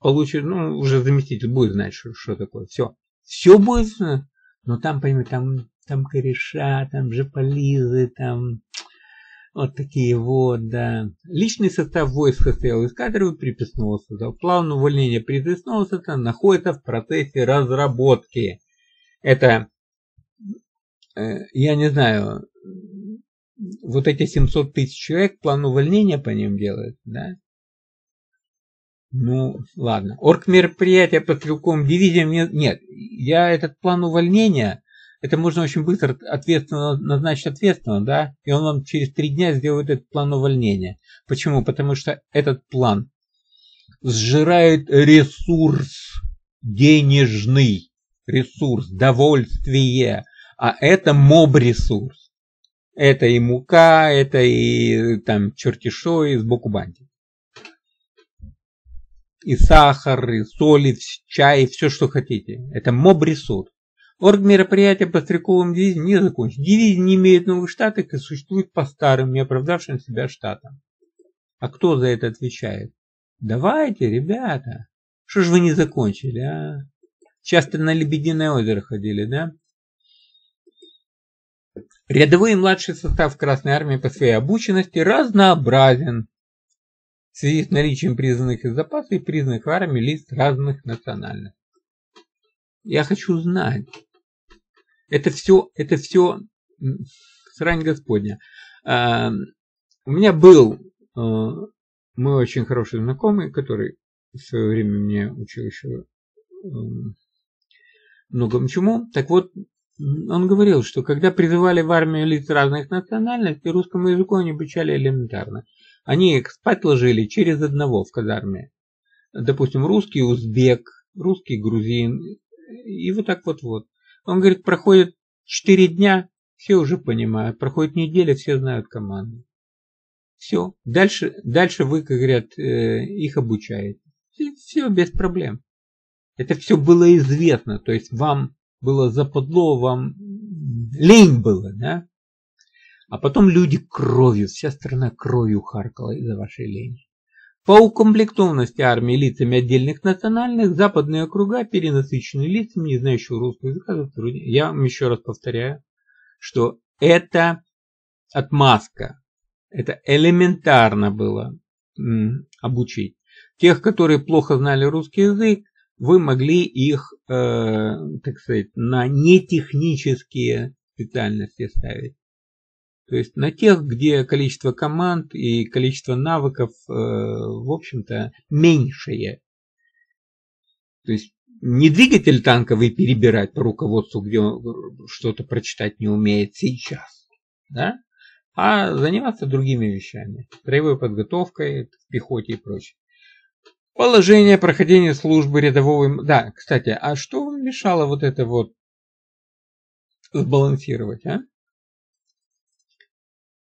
получишь, ну, уже заместитель будет знать, что, что такое. Все. Все будет Но там, пойми, там, там кореша, там же полизы, там вот такие вот, да. Личный состав войск состоял из кадров приписного состава. План увольнения приписного состава находится в процессе разработки. Это, э, я не знаю, вот эти 700 тысяч человек план увольнения по ним делают, да? Ну, ладно. Орг мероприятия по стрелковым дивизиям. Нет, я этот план увольнения это можно очень быстро ответственно назначить ответственно, да, и он вам через три дня сделает этот план увольнения. Почему? Потому что этот план сжирает ресурс денежный, ресурс, довольствие, а это моб-ресурс. Это и мука, это и там чертишо из бокубанти. И сахар, и соль, и чай, и все, что хотите. Это моб-ресурс. Орг мероприятия по стрелковым дивизиям не закончен. Дивизии не имеют новых штатов и существуют по старым, не оправдавшим себя штатам. А кто за это отвечает? Давайте, ребята. Что ж вы не закончили, а? Часто на Лебединое озеро ходили, да? Рядовой и младший состав Красной Армии по своей обученности разнообразен в связи с наличием признанных из запаса и признанных в армии лиц разных национальностей. Я хочу знать, это все, это все срань Господня. А, у меня был а, мой очень хороший знакомый, который в свое время мне учил еще многому чему. Так вот, он говорил, что когда призывали в армию лиц разных национальностей, русскому языку они обучали элементарно. Они их спать ложили через одного в казарме. Допустим, русский узбек, русский грузин. И вот так вот вот. Он говорит, проходит 4 дня, все уже понимают. Проходит неделя, все знают команду. Все. Дальше, дальше вы, как говорят, э, их обучаете. Все без проблем. Это все было известно. То есть вам было западло, вам лень было, да? А потом люди кровью, вся страна кровью харкала из-за вашей лени. По укомплектованности армии лицами отдельных национальных, западные округа перенасыщены лицами, не знающими русского языка. Я вам еще раз повторяю, что это отмазка. Это элементарно было обучить. Тех, которые плохо знали русский язык, вы могли их, э, так сказать, на нетехнические специальности ставить. То есть на тех, где количество команд и количество навыков, э, в общем-то, меньшее. То есть не двигатель танковый перебирать по руководству, где он что-то прочитать не умеет сейчас, да? а заниматься другими вещами, строевой подготовкой, в пехоте и прочее. Положение прохождения службы рядового... Да, кстати, а что вам мешало вот это вот сбалансировать, а?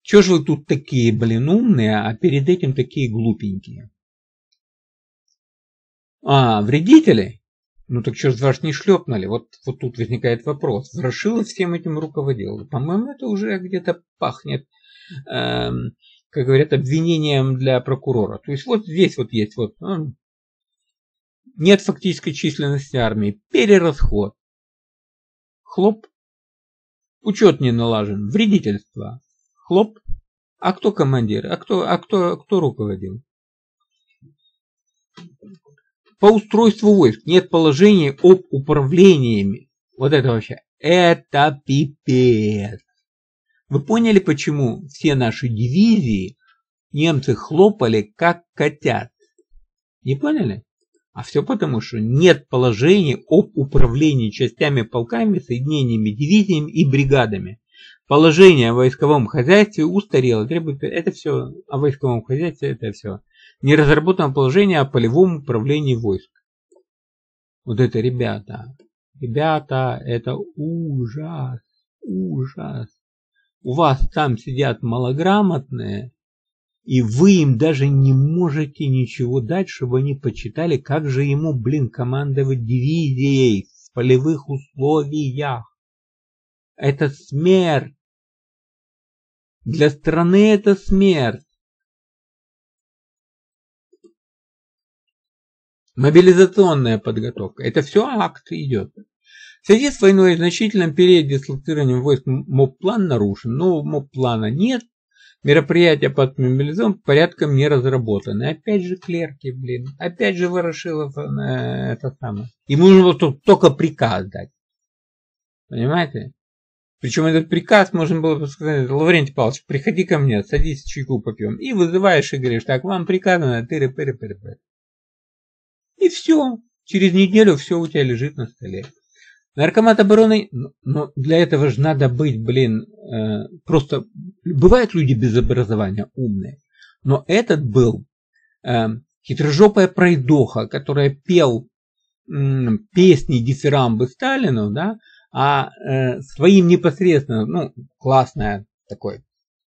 Чего же вы тут такие, блин, умные, а перед этим такие глупенькие? А, вредители? Ну так ж ваш не шлепнули? Вот, вот тут возникает вопрос. Ворошилов всем этим руководил. По-моему, это уже где-то пахнет, эм, как говорят, обвинением для прокурора. То есть вот здесь вот есть вот ну, нет фактической численности армии, перерасход. Хлоп. Учет не налажен, вредительство хлоп. А кто командир? А кто, а кто, кто руководил? По устройству войск нет положения об управлениями. Вот это вообще. Это пипец. Вы поняли, почему все наши дивизии немцы хлопали как котят? Не поняли? А все потому, что нет положения об управлении частями, полками, соединениями, дивизиями и бригадами. Положение о войсковом хозяйстве устарело. Требует... Это все о войсковом хозяйстве, это все. Не разработано положение о полевом управлении войск. Вот это ребята. Ребята, это ужас. Ужас. У вас там сидят малограмотные, и вы им даже не можете ничего дать, чтобы они почитали, как же ему, блин, командовать дивизией в полевых условиях. Это смерть. Для страны это смерть. Мобилизационная подготовка. Это все акт идет. В связи с войной значительным передислоцированием войск МОП-план нарушен. Нового МОП-плана нет. Мероприятия по мобилизационным порядком не разработаны. Опять же клерки, блин. Опять же Ворошилов э, это самое. Ему нужно только приказ дать. Понимаете? Причем этот приказ можно было бы сказать, Лаврентий Павлович, приходи ко мне, садись, чайку попьем. И вызываешь и говоришь, так, вам приказано, тыры пыры пыры пыры И все. Через неделю все у тебя лежит на столе. Наркомат обороны, но для этого же надо быть, блин, э, просто... Бывают люди без образования умные. Но этот был э, хитрожопая пройдоха, которая пел песни дифирамбы Сталину, да, а э, своим непосредственно, ну, классная такой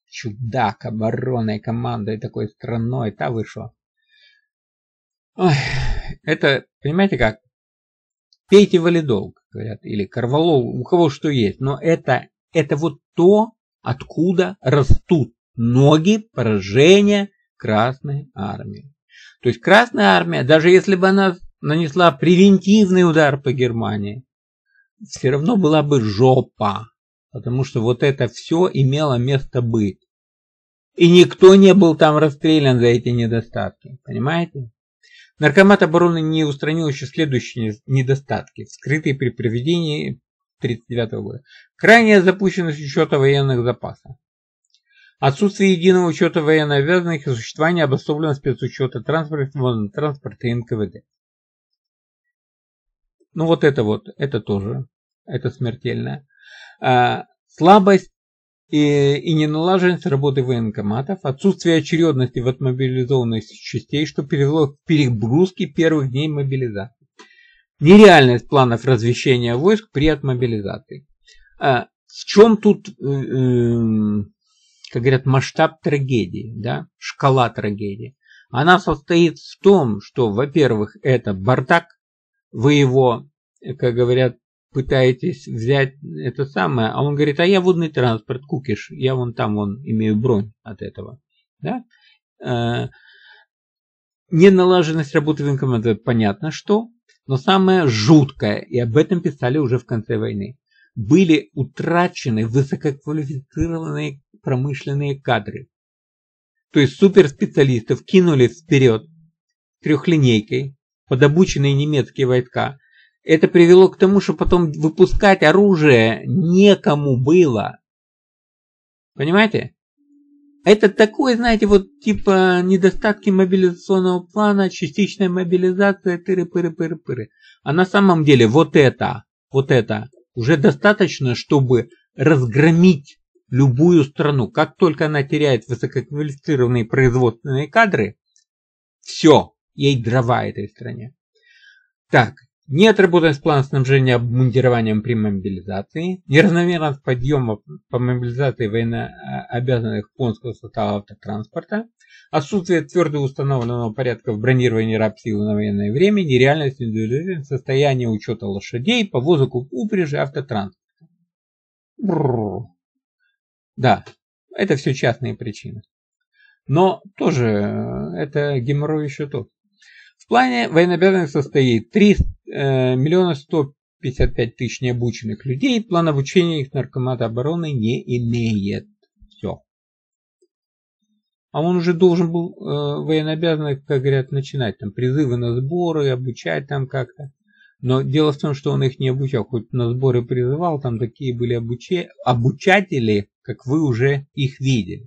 чудак оборонной командой такой страной, та вышла. Это, понимаете как, пейте валидол, говорят, или корвалол, у кого что есть, но это, это вот то, откуда растут ноги поражения Красной Армии. То есть Красная Армия, даже если бы она нанесла превентивный удар по Германии, все равно была бы жопа, потому что вот это все имело место быть. И никто не был там расстрелян за эти недостатки, понимаете? Наркомат обороны не устранил еще следующие недостатки, скрытые при проведении 1939 года. Крайняя запущенность учета военных запасов. Отсутствие единого учета военно обязанных и существование обособленного спецучета транспорта, транспорта и НКВД. Ну вот это вот, это тоже, это смертельно. А, слабость и, и неналаженность работы военкоматов, отсутствие очередности в отмобилизованных частей, что привело к перегрузке первых дней мобилизации. Нереальность планов развещения войск при отмобилизации. А, в чем тут, э, э, как говорят, масштаб трагедии, да? шкала трагедии? Она состоит в том, что, во-первых, это бардак, вы его, как говорят, пытаетесь взять это самое, а он говорит, а я водный транспорт, кукиш, я вон там вон имею бронь от этого. Да? Э, неналаженность работы военкомата, понятно что, но самое жуткое, и об этом писали уже в конце войны, были утрачены высококвалифицированные промышленные кадры. То есть суперспециалистов кинули вперед трехлинейкой, подобученные немецкие войска. Это привело к тому, что потом выпускать оружие некому было. Понимаете? Это такое, знаете, вот типа недостатки мобилизационного плана, частичная мобилизация, тыры-пыры-пыры-пыры. А на самом деле вот это, вот это уже достаточно, чтобы разгромить любую страну. Как только она теряет высококвалифицированные производственные кадры, все, ей дрова этой стране. Так, неотработанность плана снабжения обмундированием при мобилизации, неравномерность подъема по мобилизации военнообязанных конского состава автотранспорта, отсутствие твердо установленного порядка в бронировании рабсилы на военное время, нереальность индивидуального состояния учета лошадей, повозок упряжи автотранспорта. Бррр. Да, это все частные причины. Но тоже э, это геморрой еще тот. В плане военнообязанных состоит 3 э, миллиона 155 тысяч необученных людей. План обучения их наркомата обороны не имеет. Все. А он уже должен был э, военнообязанных, как говорят, начинать там призывы на сборы, обучать там как-то. Но дело в том, что он их не обучал, хоть на сборы призывал, там такие были обуче... обучатели, как вы уже их видели.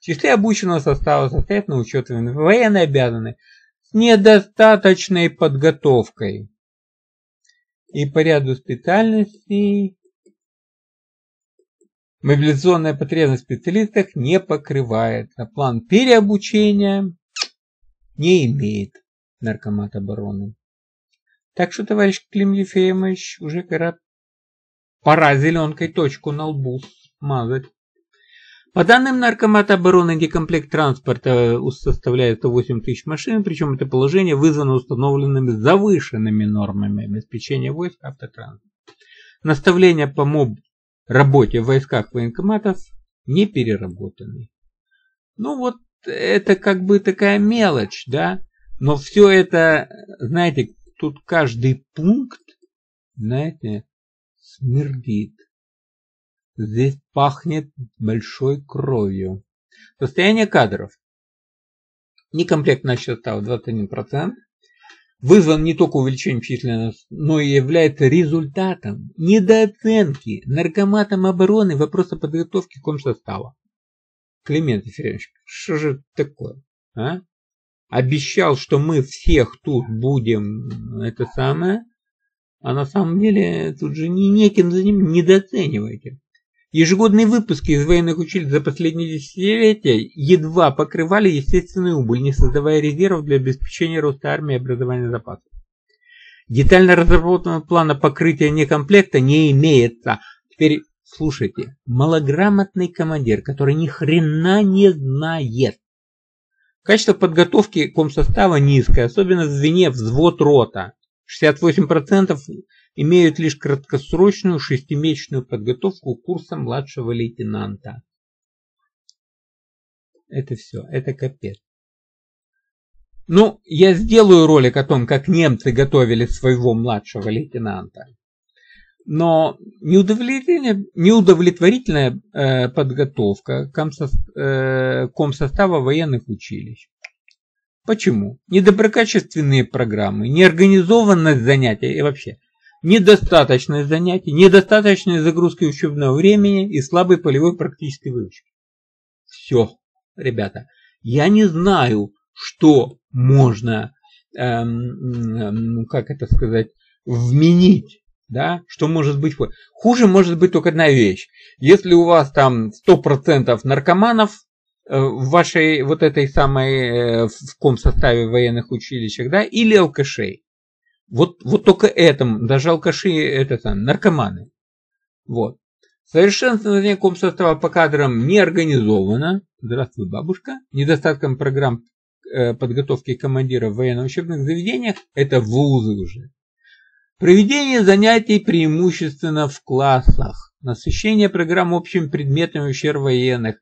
В числе обученного состава состоят на учет военные обязаны с недостаточной подготовкой. И по ряду специальностей мобилизационная потребность в специалистах не покрывается. План переобучения не имеет наркомат обороны. Так что, товарищ Клим Ефремович, уже пора зеленкой точку на лбу смазать. По данным Наркомата обороны, декомплект транспорта составляет 108 тысяч машин, причем это положение вызвано установленными завышенными нормами обеспечения войск автотранспорта. Наставления по моб работе в войсках военкоматов не переработаны. Ну вот, это как бы такая мелочь, да, но все это, знаете, тут каждый пункт, знаете, смердит. Здесь пахнет большой кровью. Состояние кадров. Некомплект нашего состава 21%. Вызван не только увеличением численности, но и является результатом недооценки наркоматом обороны вопроса подготовки комсостава. Климент Ефремович, что же такое? А? обещал, что мы всех тут будем это самое, а на самом деле тут же не неким за ним недооцениваете. Ежегодные выпуски из военных училищ за последние десятилетия едва покрывали естественную убыль, не создавая резервов для обеспечения роста армии и образования запасов. Детально разработанного плана покрытия некомплекта не имеется. Теперь слушайте, малограмотный командир, который ни хрена не знает. Качество подготовки комсостава низкое, особенно в звене взвод рота. 68% имеют лишь краткосрочную шестимесячную подготовку курса младшего лейтенанта. Это все, это капец. Ну, я сделаю ролик о том, как немцы готовили своего младшего лейтенанта. Но неудовлетворительная, неудовлетворительная э, подготовка э, комсостава военных училищ. Почему? Недоброкачественные программы, неорганизованность занятий и вообще – недостаточное занятие, недостаточная загрузка учебного времени и слабой полевой практической выучки. Все, ребята, я не знаю, что можно, эм, как это сказать, вменить, да, что может быть хуже. может быть только одна вещь. Если у вас там 100% наркоманов э, в вашей вот этой самой э, в ком составе военных училищах, да, или алкашей. Вот, вот только этому, даже алкаши, это там, наркоманы. Вот. Совершенствование комсостава по кадрам не организовано. Здравствуй, бабушка. Недостатком программ э, подготовки командиров в военно-учебных заведениях это вузы уже. Проведение занятий преимущественно в классах. Насыщение программ общими предметами ущерб военных.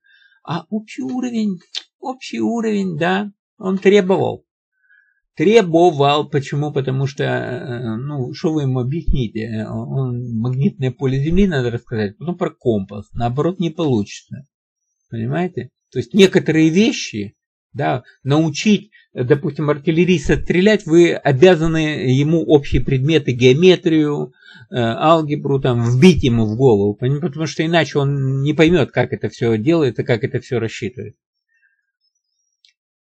А общий уровень, общий уровень, да, он требовал. Требовал. Почему? Потому что, э, ну, что вы ему объясните? Он, магнитное поле Земли надо рассказать, потом про компас. Наоборот, не получится. Понимаете? То есть некоторые вещи, да, научить, допустим, артиллериста стрелять, вы обязаны ему общие предметы, геометрию, э, алгебру, там, вбить ему в голову, потому что иначе он не поймет, как это все делается, как это все рассчитывает.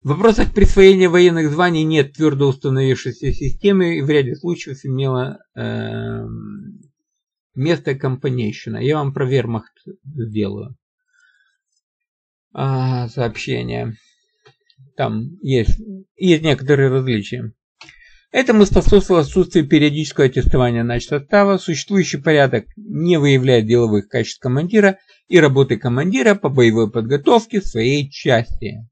В вопросах присвоения военных званий нет твердо установившейся системы и в ряде случаев имела э, место компанейщина. Я вам про вермахт сделаю а, сообщение. Там есть, есть некоторые различия. Этому способствовало отсутствие периодического аттестования начсостава, существующий порядок не выявляет деловых качеств командира и работы командира по боевой подготовке своей части.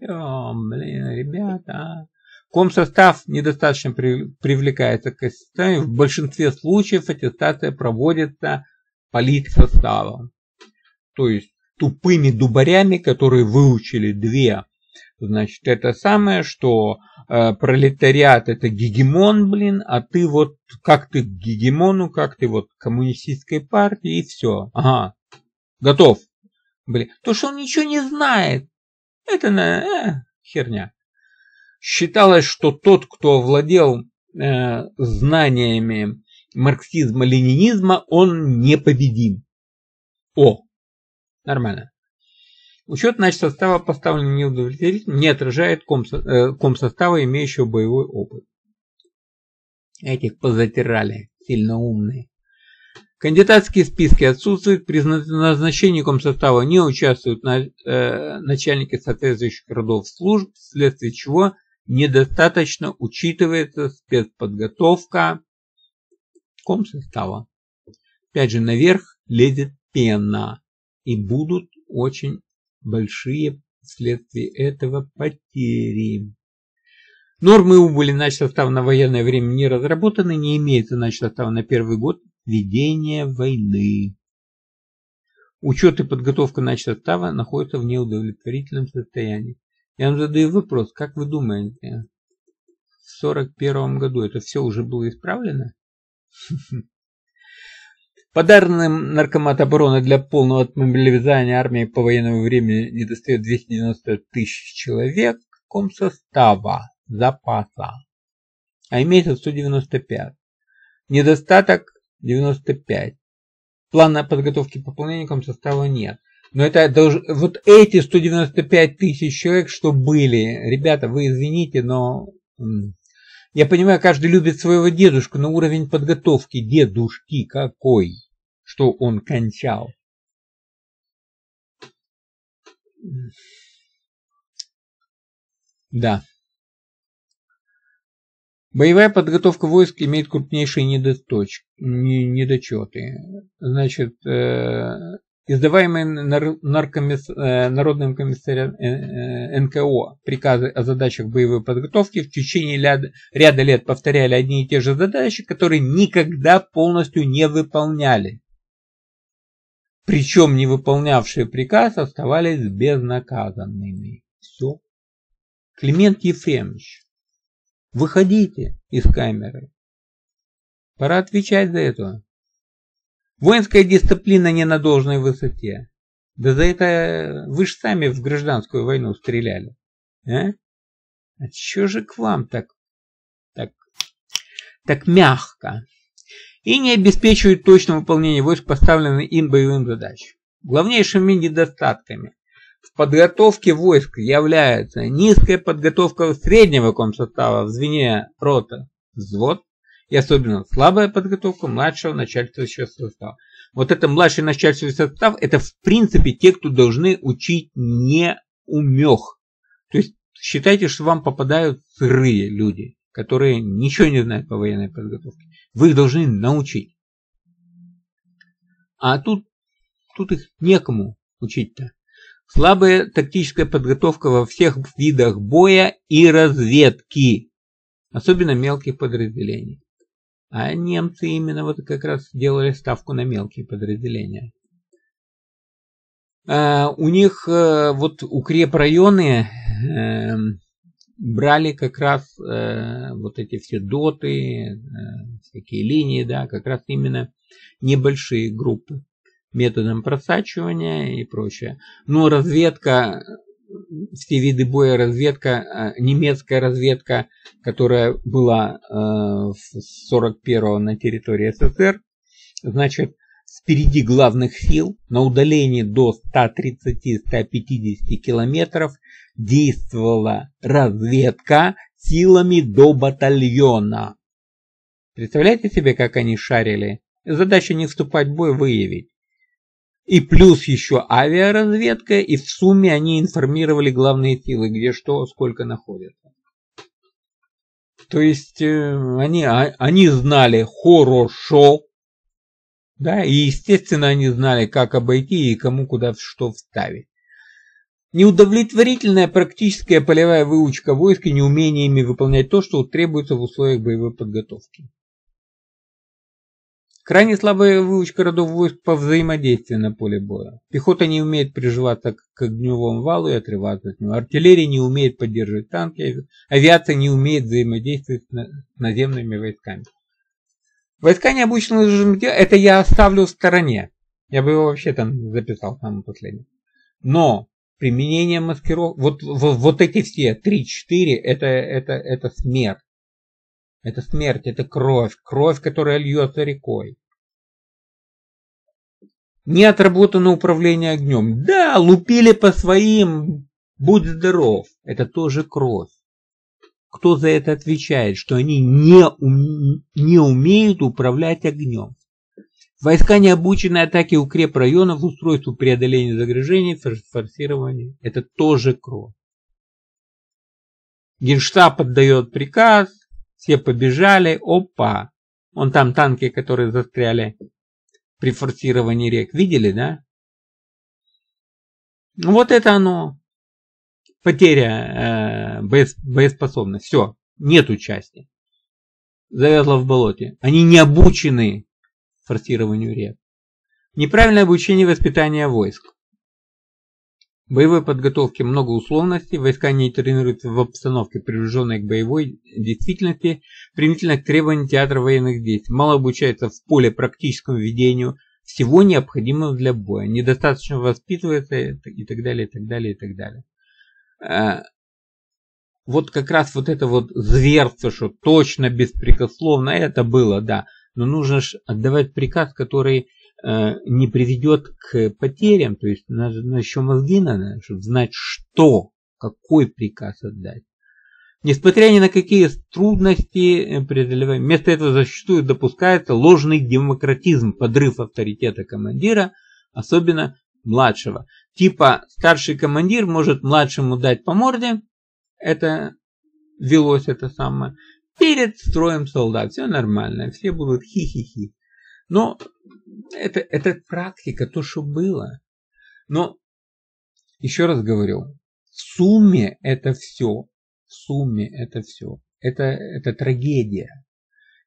Блин, ребята. Комсостав недостаточно при, привлекается к аттестации. В большинстве случаев аттестация проводится политсоставом. То есть тупыми дубарями, которые выучили две. Значит, это самое, что э, пролетариат это гегемон, блин, а ты вот как ты к гегемону, как ты вот к коммунистической партии и все. Ага, готов. Блин, то, что он ничего не знает. Это э, херня. Считалось, что тот, кто владел э, знаниями марксизма-ленинизма, он непобедим. О, нормально. Учет значит, состава поставлен неудовлетворительно, не отражает ком, э, имеющего боевой опыт. Этих позатирали, сильно умные. Кандидатские списки отсутствуют, при назначении комсостава не участвуют на, э, начальники соответствующих родов служб, вследствие чего недостаточно учитывается спецподготовка комсостава. Опять же, наверх лезет пена, и будут очень большие вследствие этого потери. Нормы убыли начсостава на военное время не разработаны, не имеется начсостава на первый год ведения войны. Учет и подготовка начсостава находятся в неудовлетворительном состоянии. Я вам задаю вопрос, как вы думаете, в 1941 году это все уже было исправлено? По данным Наркомата обороны для полного отмобилизания армии по военному времени недостает 290 тысяч человек комсостава запаса, а имеется 195. Недостаток 95. Плана подготовки пополнения комсостава нет. Но это долж... вот эти 195 тысяч человек, что были, ребята, вы извините, но я понимаю, каждый любит своего дедушку, но уровень подготовки дедушки какой, что он кончал. Да. Боевая подготовка войск имеет крупнейшие недочеты. Значит, э, издаваемые наркомис, э, Народным комиссариатом э, НКО приказы о задачах боевой подготовки в течение ряда, ряда лет повторяли одни и те же задачи, которые никогда полностью не выполняли. Причем не выполнявшие приказ оставались безнаказанными. Все. Климент Ефремович, выходите из камеры. Пора отвечать за это. Воинская дисциплина не на должной высоте. Да за это вы же сами в гражданскую войну стреляли. А? А чё же к вам так, так, так мягко? И не обеспечивают точное выполнение войск поставленных им боевым задач. Главнейшими недостатками в подготовке войск является низкая подготовка среднего комсостава в звене рота, взвод, и особенно слабая подготовка младшего начальствующего состава. Вот это младший начальствующий состав, это в принципе те, кто должны учить не умех. То есть считайте, что вам попадают сырые люди, которые ничего не знают по военной подготовке. Вы их должны научить. А тут, тут их некому учить-то. Слабая тактическая подготовка во всех видах боя и разведки, особенно мелких подразделений. А немцы именно вот как раз делали ставку на мелкие подразделения. А, у них э, вот укрепрайоны э, брали как раз э, вот эти все доты, всякие линии, да, как раз именно небольшие группы методом просачивания и прочее. Но разведка все виды боя разведка, э, немецкая разведка, которая была э, с 41-го на территории СССР, значит, впереди главных сил на удалении до 130-150 километров действовала разведка силами до батальона. Представляете себе, как они шарили? Задача не вступать в бой, выявить. И плюс еще авиаразведка, и в сумме они информировали главные силы, где что, сколько находится. То есть э, они, а, они знали хорошо, да, и естественно они знали, как обойти и кому куда что вставить. Неудовлетворительная практическая полевая выучка войск и неумениями выполнять то, что требуется в условиях боевой подготовки. Крайне слабая выучка родов войск по взаимодействию на поле боя. Пехота не умеет приживаться к огневому валу и отрываться от него. Артиллерия не умеет поддерживать танки. Авиация не умеет взаимодействовать с наземными войсками. Войска не обучены это я оставлю в стороне. Я бы его вообще там записал самым последним. Но применение маскировок, вот, вот, вот эти все 3-4, это, это, это смерть. Это смерть, это кровь, кровь, которая льется рекой. Не отработано управление огнем. Да, лупили по своим, будь здоров. Это тоже кровь. Кто за это отвечает, что они не, ум, не умеют управлять огнем? Войска не обучены атаке укрепрайонов, устройству преодоления загряжений, форсированию. Это тоже кровь. Генштаб отдает приказ, все побежали, опа, вон там танки, которые застряли при форсировании рек. Видели, да? Ну вот это оно. Потеря э, боес, боеспособности. Все, нет участия. Завязла в болоте. Они не обучены форсированию рек. Неправильное обучение воспитания войск боевой подготовке много условностей, войска не тренируются в обстановке, приближенной к боевой действительности, примительно к требованиям театра военных действий, мало обучается в поле практическому ведению всего необходимого для боя, недостаточно воспитывается и так далее, и так далее, и так далее. А, вот как раз вот это вот зверство, что точно, беспрекословно, это было, да, но нужно же отдавать приказ, который не приведет к потерям, то есть надо, надо еще мозги надо, чтобы знать, что, какой приказ отдать. Несмотря ни на какие трудности э, преодолеваем, вместо этого зачастую допускается ложный демократизм, подрыв авторитета командира, особенно младшего. Типа старший командир может младшему дать по морде, это велось это самое, перед строем солдат. Все нормально, все будут хи-хи-хи. Но это, это практика, то, что было. Но, еще раз говорю, в сумме это все. В сумме это все. Это, это трагедия.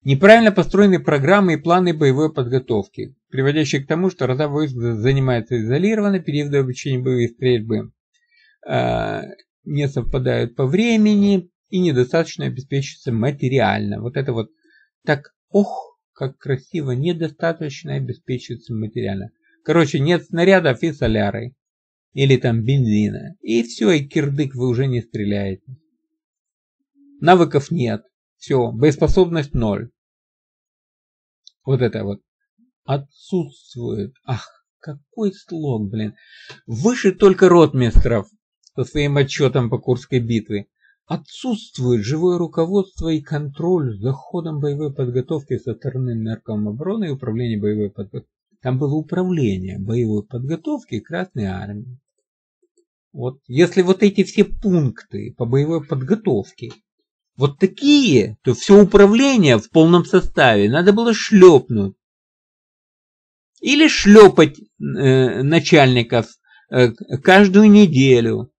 Неправильно построены программы и планы боевой подготовки, приводящие к тому, что рода войск занимается изолированно, периоды обучения боевой стрельбы э, не совпадают по времени и недостаточно обеспечиваются материально. Вот это вот так, ох, как красиво, недостаточно обеспечивается материально. Короче, нет снарядов и соляры. Или там бензина. И все, и кирдык вы уже не стреляете. Навыков нет. Все, боеспособность ноль. Вот это вот отсутствует. Ах, какой слог, блин. Выше только ротмистров со своим отчетом по Курской битве. Отсутствует живое руководство и контроль за ходом боевой подготовки со стороны Наркома обороны и управления боевой подготовки. Там было управление боевой подготовки Красной Армии. Вот если вот эти все пункты по боевой подготовке вот такие, то все управление в полном составе надо было шлепнуть. Или шлепать э, начальников э, каждую неделю.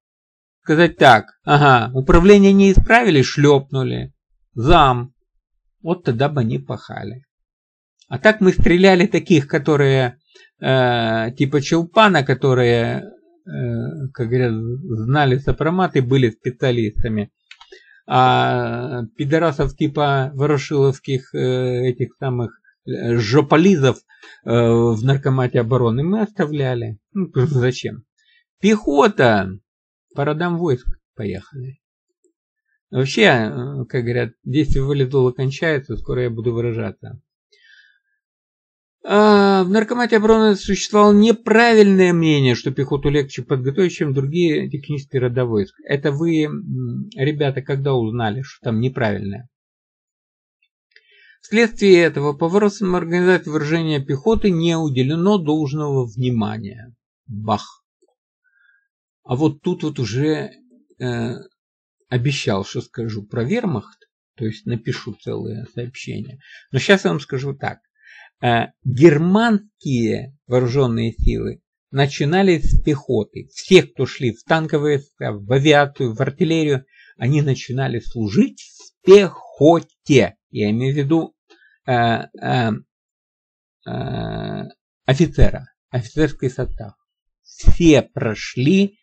Сказать так, ага, управление не исправили, шлепнули. Зам. Вот тогда бы они пахали. А так мы стреляли таких, которые э, типа Челпана, которые, э, как говорят, знали сопромат и были специалистами а пидорасов типа ворошиловских э, этих самых э, жополизов э, в наркомате обороны мы оставляли. Ну, зачем? Пехота по родам войск поехали. Вообще, как говорят, действие валидола кончается, скоро я буду выражаться. А, в наркомате обороны существовало неправильное мнение, что пехоту легче подготовить, чем другие технические рода войск. Это вы, ребята, когда узнали, что там неправильное? Вследствие этого по вопросам организации вооружения пехоты не уделено должного внимания. Бах! А вот тут вот уже э, обещал, что скажу про вермахт, то есть напишу целое сообщение. Но сейчас я вам скажу так. А германские вооруженные силы начинали с пехоты. Все, кто шли в танковые, в авиацию, в артиллерию, они начинали служить в пехоте. Я имею в виду э, э, э, офицера, офицерский состав. Все прошли,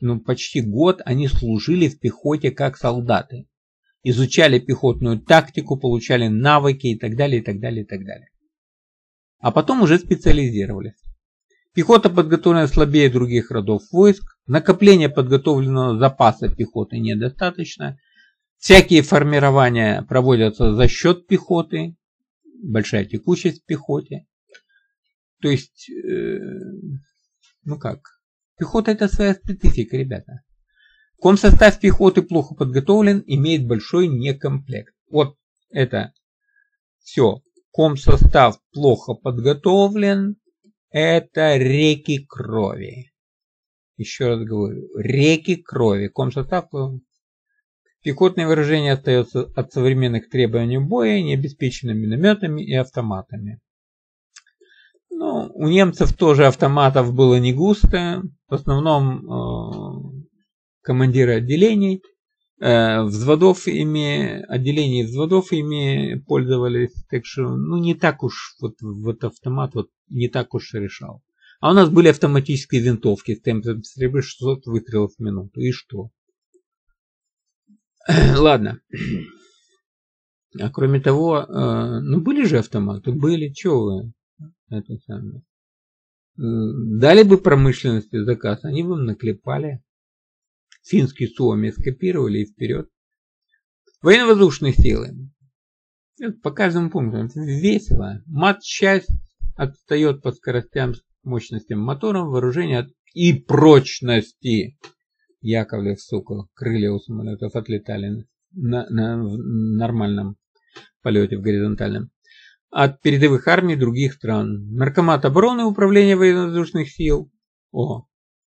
ну почти год они служили в пехоте как солдаты. Изучали пехотную тактику, получали навыки и так далее, и так далее, и так далее а потом уже специализировались. Пехота подготовлена слабее других родов войск, накопление подготовленного запаса пехоты недостаточно, всякие формирования проводятся за счет пехоты, большая текучесть в пехоте. То есть, э, ну как, пехота это своя специфика, ребята. Комсостав пехоты плохо подготовлен, имеет большой некомплект. Вот это все комсостав плохо подготовлен, это реки крови. Еще раз говорю, реки крови. Комсостав Пехотное выражение остается от современных требований боя, не обеспечено минометами и автоматами. Ну, у немцев тоже автоматов было не густо. В основном э, командиры отделений – Э, взводов ими, отделений взводов ими пользовались, так что, ну, не так уж, вот, вот автомат вот не так уж решал. А у нас были автоматические винтовки с темпом стрельбы 600 выстрелов в минуту. И что? Ладно. А кроме того, э, ну были же автоматы, были, чего вы? Это самое. Дали бы промышленности заказ, они бы наклепали финский Суоми скопировали и вперед. Военно-воздушные силы. По каждому пункту. Весело. Мат-часть отстает по скоростям, мощностям мотором, вооружения и прочности. Яковлев, сука, крылья у самолетов отлетали на, на в нормальном полете, в горизонтальном. От передовых армий других стран. Наркомат обороны Управления военно-воздушных сил. О,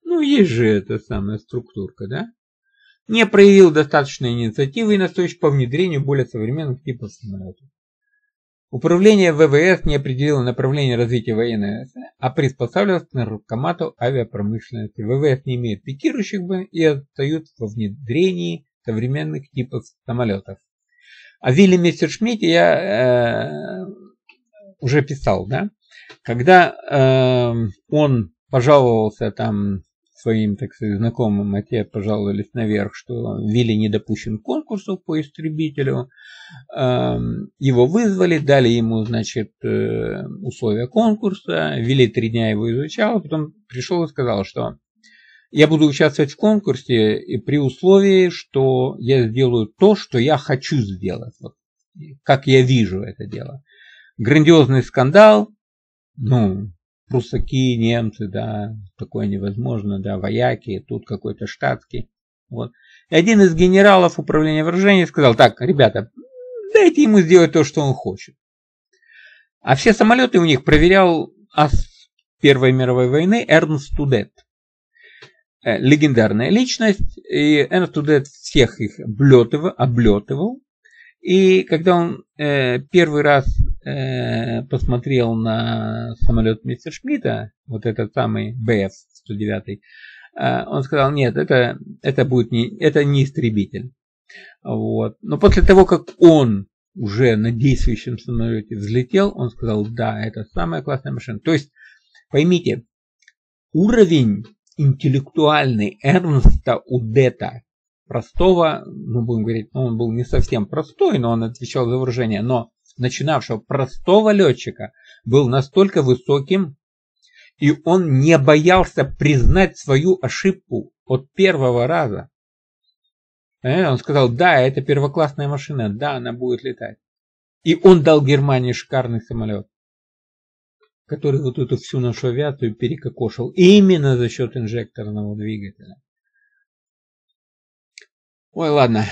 Ну, есть же эта самая структурка, да? Не проявил достаточной инициативы и настойчив по внедрению более современных типов самолетов. Управление ВВС не определило направление развития военной, а приспосабливалось к наркомату авиапромышленности. ВВС не имеет пикирующих и отстают во внедрении современных типов самолетов. О Вилле Мессершмитте я э, уже писал, да? Когда э, он пожаловался там своим, так сказать, знакомым, а те пожаловались наверх, что Вилли не допущен к конкурсу по истребителю. Эм, его вызвали, дали ему, значит, э, условия конкурса. Вилли три дня его изучал, потом пришел и сказал, что я буду участвовать в конкурсе и при условии, что я сделаю то, что я хочу сделать, вот, как я вижу это дело. Грандиозный скандал, ну, прусаки, немцы, да, такое невозможно, да, вояки, тут какой-то штатский. Вот. И один из генералов управления вооружений сказал, так, ребята, дайте ему сделать то, что он хочет. А все самолеты у них проверял ас Первой мировой войны Эрнст Тудет. Э, легендарная личность, и Эрнст Тудет всех их облетывал, облетывал. И когда он э, первый раз э, посмотрел на самолет мистер Шмидта, вот этот самый БФ-109, э, он сказал, нет, это, это будет не, это не истребитель. Вот. Но после того, как он уже на действующем самолете взлетел, он сказал, да, это самая классная машина. То есть, поймите, уровень интеллектуальный Эрнста Удета простого, ну будем говорить, ну, он был не совсем простой, но он отвечал за выражение, но начинавшего простого летчика был настолько высоким, и он не боялся признать свою ошибку от первого раза. Э, он сказал, да, это первоклассная машина, да, она будет летать. И он дал Германии шикарный самолет, который вот эту всю нашу авиацию перекокошил именно за счет инжекторного двигателя. Ой, ладно.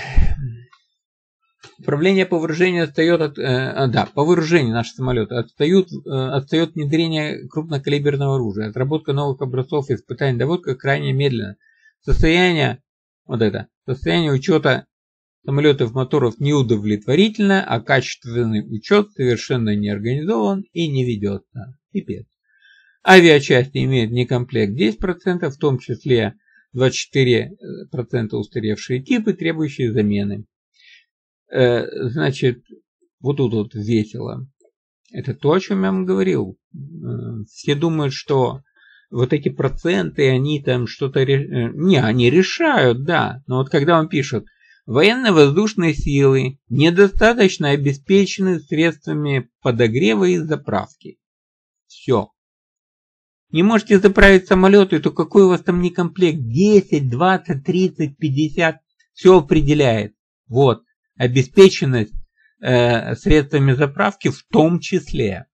Управление по вооружению отстает от... Э, да, по вооружению наши самолеты отстают, э, отстает внедрение крупнокалиберного оружия. Отработка новых образцов и испытаний доводка крайне медленно. Состояние, вот это, состояние учета самолетов моторов неудовлетворительно, а качественный учет совершенно не организован и не ведется. Пипец. Авиачасти имеют некомплект 10%, в том числе 24% устаревшие типы, требующие замены. Э, значит, вот тут вот весело. Это то, о чем я вам говорил. Э, все думают, что вот эти проценты, они там что-то... Э, не, они решают, да. Но вот когда он пишет, военно-воздушные силы недостаточно обеспечены средствами подогрева и заправки. Все. Не можете заправить самолеты, то какой у вас там не комплект? 10, 20, 30, 50. Все определяет. Вот. Обеспеченность э, средствами заправки в том числе.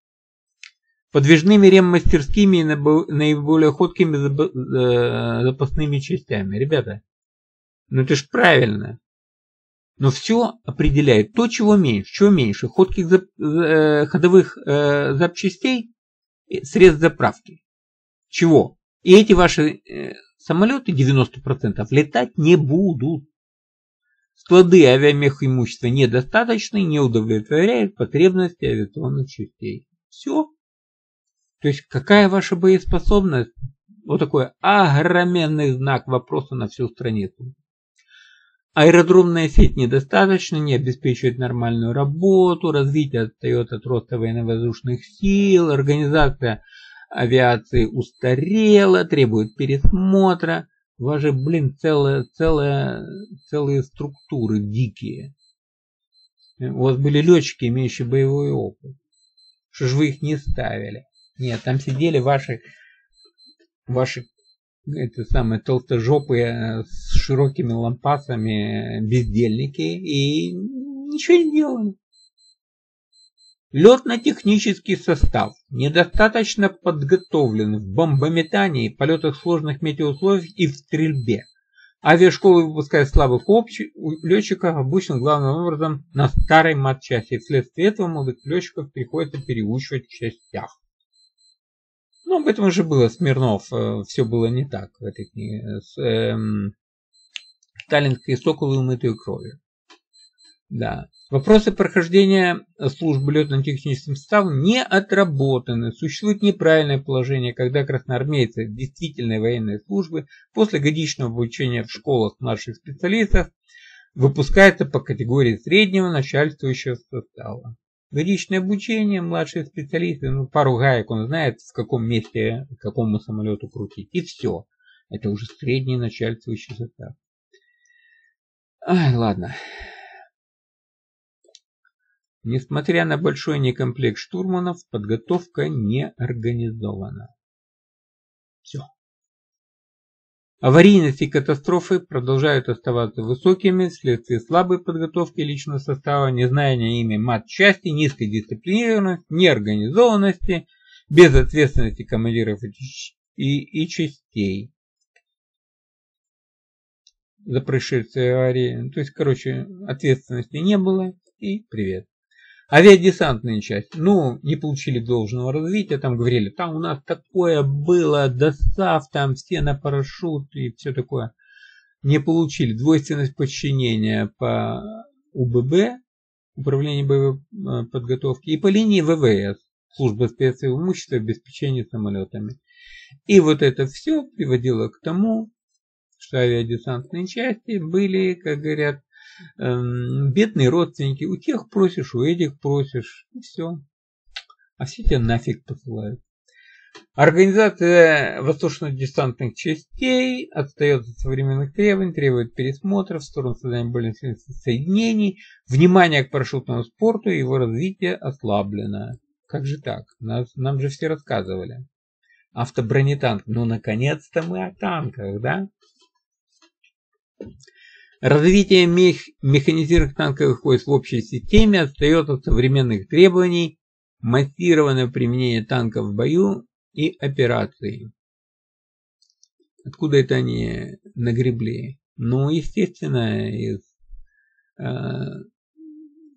Подвижными реммастерскими и наиболее ходкими э, запасными частями. Ребята, ну это ж правильно. Но все определяет то, чего меньше. Чего меньше? Ходких э, ходовых э, запчастей, средств заправки чего? И эти ваши э, самолеты 90% летать не будут. Склады авиамех имущества недостаточны, не удовлетворяют потребности авиационных частей. Все. То есть какая ваша боеспособность? Вот такой огроменный знак вопроса на всю страницу. Аэродромная сеть недостаточно, не обеспечивает нормальную работу, развитие отстает от роста военно-воздушных сил, организация авиации устарела, требует пересмотра. У вас же, блин, целая, целая, целые структуры дикие. У вас были летчики, имеющие боевой опыт. Что ж вы их не ставили? Нет, там сидели ваши, ваши это самые толстожопые с широкими лампасами бездельники и ничего не делали. Летно-технический состав недостаточно подготовлен в бомбометании, полетах сложных метеоусловий и в стрельбе. Авиашколы выпускают слабых летчиков, обычно главным образом на старой матчасти. Вследствие этого молодых летчиков приходится переучивать в частях. Ну, об этом уже было Смирнов, э, все было не так в этой книге. С, эм, сталинской соколы, умытые кровью. Да. Вопросы прохождения службы летно-техническим составом не отработаны. Существует неправильное положение, когда красноармейцы действительной военной службы после годичного обучения в школах младших специалистов выпускаются по категории среднего начальствующего состава. Годичное обучение, младшие специалисты, ну пару гаек он знает, в каком месте, какому самолету крутить. И все. Это уже средний начальствующий состав. Ай, ладно. Несмотря на большой некомплект штурманов, подготовка не организована. Все. Аварийности катастрофы продолжают оставаться высокими вследствие слабой подготовки личного состава, незнания ими мат-части, низкой дисциплинированности, неорганизованности, безответственности командиров и, и частей за происшествие аварии. То есть, короче, ответственности не было и привет. Авиадесантные части, ну, не получили должного развития, там говорили, там у нас такое было, достав, там все на парашют и все такое. Не получили двойственность подчинения по УББ, Управление боевой э, подготовки, и по линии ВВС, Служба специального имущества и обеспечения самолетами. И вот это все приводило к тому, что авиадесантные части были, как говорят, бедные родственники, у тех просишь, у этих просишь, и все. А все тебя нафиг посылают. Организация воздушно-десантных частей отстает от современных требований, требует пересмотра в сторону создания более сильных соединений, внимание к парашютному спорту и его развитие ослаблено. Как же так? Нас, нам же все рассказывали. Автобронетанк. Ну, наконец-то мы о танках, да? Развитие мех механизированных танковых войск в общей системе отстает от современных требований массированное применение танков в бою и операции. Откуда это они нагребли? Ну, естественно, из э,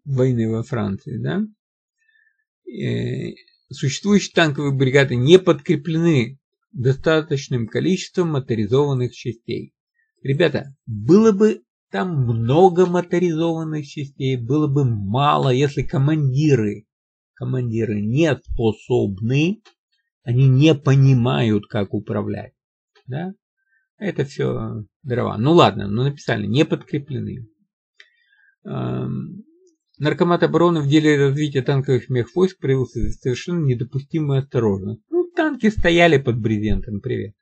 войны во Франции, да? Э, существующие танковые бригады не подкреплены достаточным количеством моторизованных частей. Ребята, было бы там много моторизованных частей, было бы мало, если командиры, командиры не способны, они не понимают, как управлять. Да? Это все дрова. Ну ладно, ну написали, не подкреплены. Наркомат обороны в деле развития танковых мехвойск проявил совершенно недопустимую осторожность. Ну, танки стояли под брезентом, привет.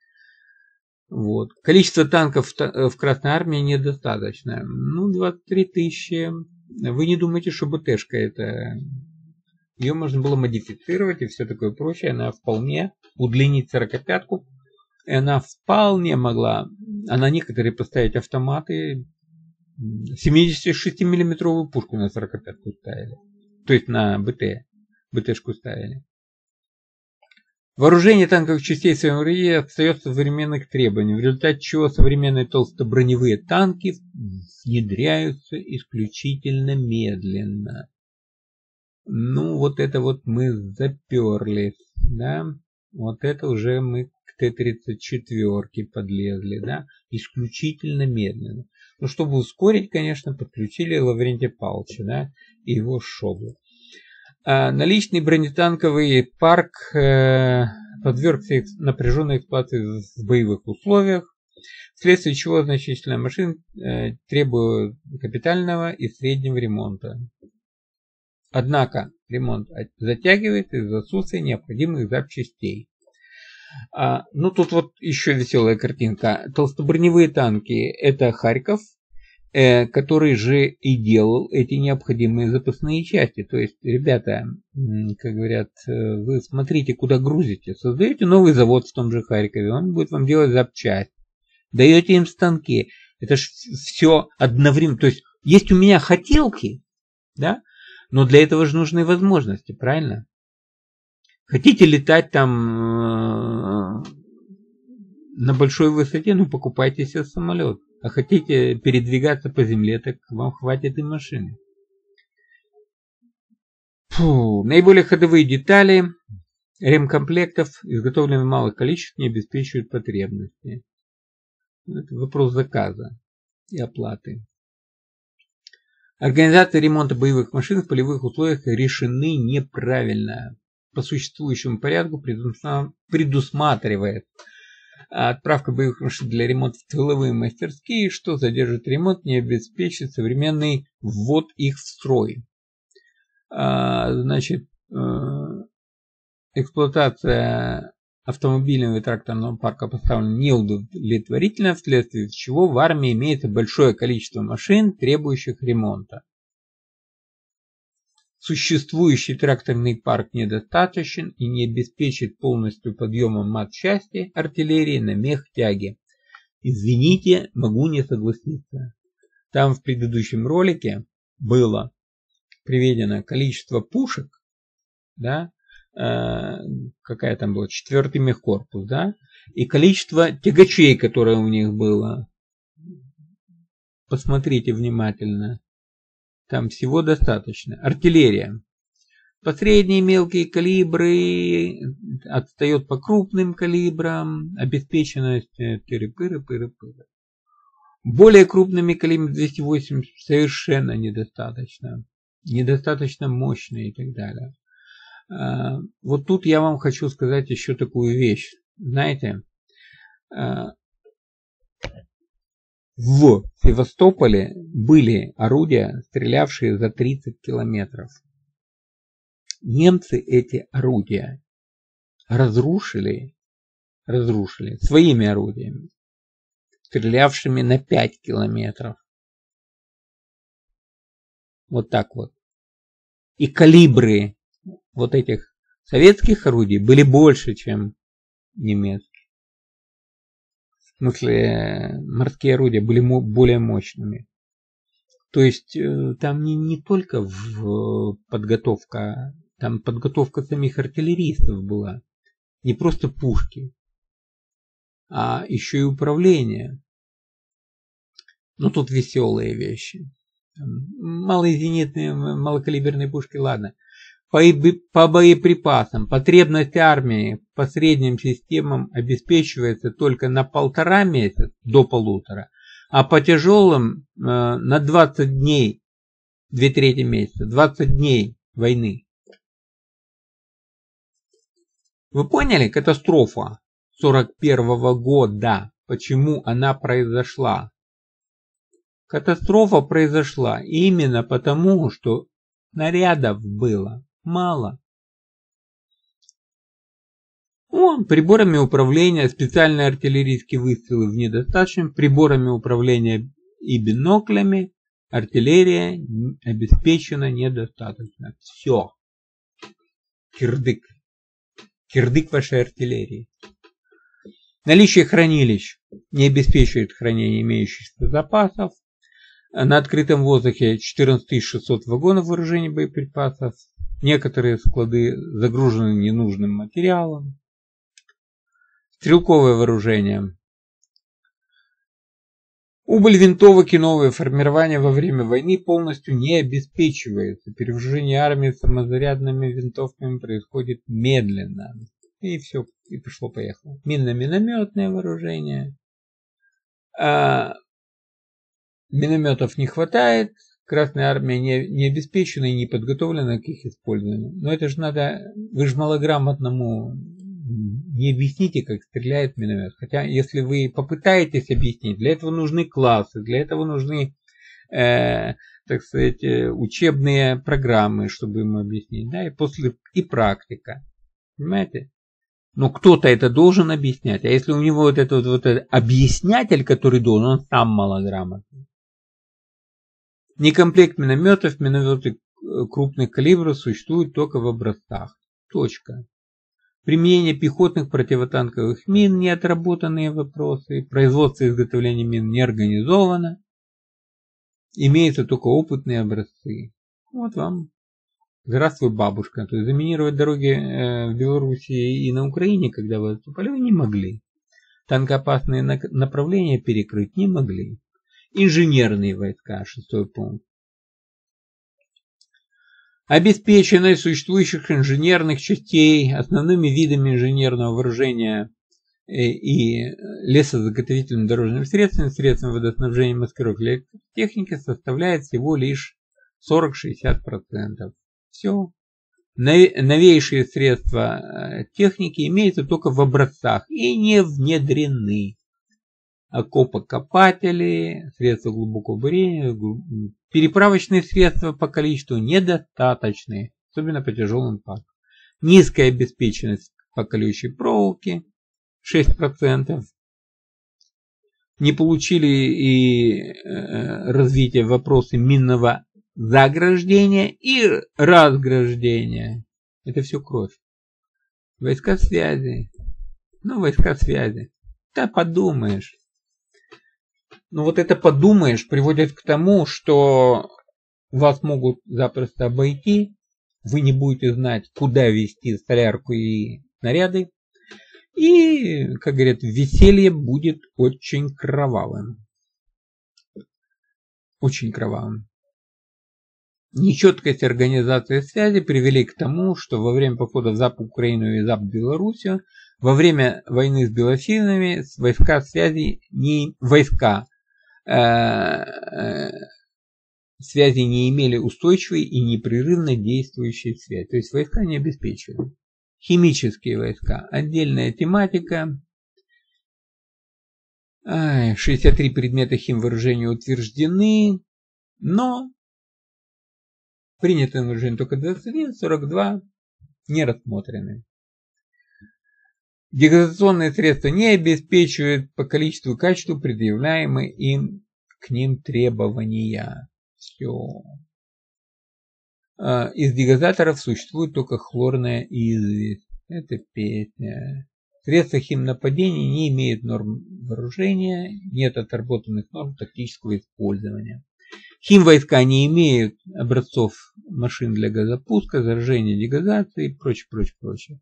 Вот. Количество танков в Красной Армии недостаточно. Ну, 23 тысячи. Вы не думаете, что БТшка это... Ее можно было модифицировать и все такое прочее. Она вполне удлинить 45-ку. И она вполне могла, а на некоторые поставить автоматы 76-миллиметровую пушку на 45-ку ставили. То есть на БТ. БТшку ставили. Вооружение танковых частей отстает от современных требований, в результате чего современные толстоброневые танки внедряются исключительно медленно. Ну, вот это вот мы заперлись, да? Вот это уже мы к Т-34 подлезли, да? Исключительно медленно. Ну, чтобы ускорить, конечно, подключили Лаврентия Павловича, да, и его шобу. А наличный бронетанковый парк э, подвергся напряженной эксплуатации в боевых условиях, вследствие чего значительная машин э, требует капитального и среднего ремонта. Однако ремонт затягивается из-за отсутствия необходимых запчастей. А, ну тут вот еще веселая картинка. Толстоброневые танки это Харьков, который же и делал эти необходимые запасные части. То есть, ребята, как говорят, э, вы смотрите, куда грузите. Создаете новый завод в том же Харькове, он будет вам делать запчасть. Даете им станки. Это же все одновременно. То есть, есть у меня хотелки, да, но для этого же нужны возможности, правильно? Хотите летать там э, на большой высоте, ну покупайте себе самолет. А хотите передвигаться по земле, так вам хватит и машины. Фу, наиболее ходовые детали ремкомплектов, изготовленных в малых количествах, не обеспечивают потребности. Это вопрос заказа и оплаты. Организация ремонта боевых машин в полевых условиях решены неправильно. По существующему порядку предусматривает отправка боевых машин для ремонта в тыловые мастерские, что задержит ремонт, не обеспечит современный ввод их в строй. А, значит, э, эксплуатация автомобильного и тракторного парка поставлена неудовлетворительно, вследствие чего в армии имеется большое количество машин, требующих ремонта. Существующий тракторный парк недостаточен и не обеспечит полностью подъемом матчасти артиллерии на мех-тяге. Извините, могу не согласиться. Там в предыдущем ролике было приведено количество пушек, да, э, какая там была, четвертый мехкорпус, да, и количество тягачей, которое у них было. Посмотрите внимательно. Там всего достаточно. Артиллерия. По средние мелкие калибры отстает по крупным калибрам. Обеспеченность пыры-пыры-пыры-пыры. Более крупными калибрами 280 совершенно недостаточно. Недостаточно мощные и так далее. А, вот тут я вам хочу сказать еще такую вещь. Знаете, а, в Севастополе были орудия, стрелявшие за 30 километров. Немцы эти орудия разрушили, разрушили своими орудиями, стрелявшими на 5 километров. Вот так вот. И калибры вот этих советских орудий были больше, чем немецкие в смысле морские орудия, были более мощными. То есть э, там не, не только в подготовка, там подготовка самих артиллеристов была. Не просто пушки, а еще и управление. Ну тут веселые вещи. Малые зенитные, малокалиберные пушки, ладно по боеприпасам потребность армии по средним системам обеспечивается только на полтора месяца до полутора, а по тяжелым э, на 20 дней, две трети месяца, 20 дней войны. Вы поняли катастрофа 41 -го года, почему она произошла? Катастрофа произошла именно потому, что снарядов было мало. О, приборами управления, специальные артиллерийские выстрелы в недостаточном, приборами управления и биноклями, артиллерия обеспечена недостаточно. Все. Кирдык. Кирдык вашей артиллерии. Наличие хранилищ не обеспечивает хранение имеющихся запасов. На открытом воздухе 14 600 вагонов вооружения боеприпасов, Некоторые склады загружены ненужным материалом. Стрелковое вооружение. Убыль винтовок и новое формирование во время войны полностью не обеспечивается. Перевооружение армии самозарядными винтовками происходит медленно. И все, и пошло-поехало. Минно-минометное вооружение. А, минометов не хватает, Красная армия не, не обеспечена и не подготовлена к их использованию. Но это же надо, вы же малограмотному не объясните, как стреляет миномет. Хотя, если вы попытаетесь объяснить, для этого нужны классы, для этого нужны, э, так сказать, э, учебные программы, чтобы ему объяснить, да, и после и практика, понимаете? Но кто-то это должен объяснять, а если у него вот этот вот этот объяснятель, который должен, он сам малограмотный. Некомплект минометов, минометы э, крупных калибров существуют только в образцах. Точка. Применение пехотных противотанковых мин – неотработанные вопросы. Производство и изготовление мин не организовано. Имеются только опытные образцы. Вот вам Здравствуй, бабушка. То есть заминировать дороги э, в Беларуси и на Украине, когда вы отступали, вы не могли. Танкоопасные направления перекрыть не могли. Инженерные войска, шестой пункт. Обеспеченность существующих инженерных частей основными видами инженерного вооружения э, и лесозаготовительными дорожными средствами, средствами водоснабжения маскировки техники составляет всего лишь 40-60%. Все. Новейшие средства э, техники имеются только в образцах и не внедрены. Окопокопатели, средства глубокого бурения, переправочные средства по количеству недостаточные, особенно по тяжелым пакам. Низкая обеспеченность по колючей проволоке 6%. Не получили и э, развитие вопросы минного заграждения и разграждения. Это все кровь. Войска связи. Ну, войска связи. Да подумаешь. Ну вот это подумаешь приводит к тому, что вас могут запросто обойти, вы не будете знать, куда вести столярку и снаряды, и, как говорят, веселье будет очень кровавым. Очень кровавым. Нечеткость организации связи привели к тому, что во время похода в ЗАП Украину и ЗАП Белоруссию, во время войны с белосинами войска связи не войска связи не имели устойчивой и непрерывно действующей связи. То есть войска не обеспечивали. Химические войска. Отдельная тематика. 63 предмета химвооружения утверждены, но Принято на вооружение только 21, 42 не рассмотрены. Дегазационные средства не обеспечивают по количеству и качеству предъявляемые им к ним требования. Все. А, из дегазаторов существует только хлорная известь. Это песня. Средства химнападения не имеют норм вооружения, нет отработанных норм тактического использования. Химвойска не имеют образцов машин для газопуска, заражения, дегазации и прочее, прочее, прочее.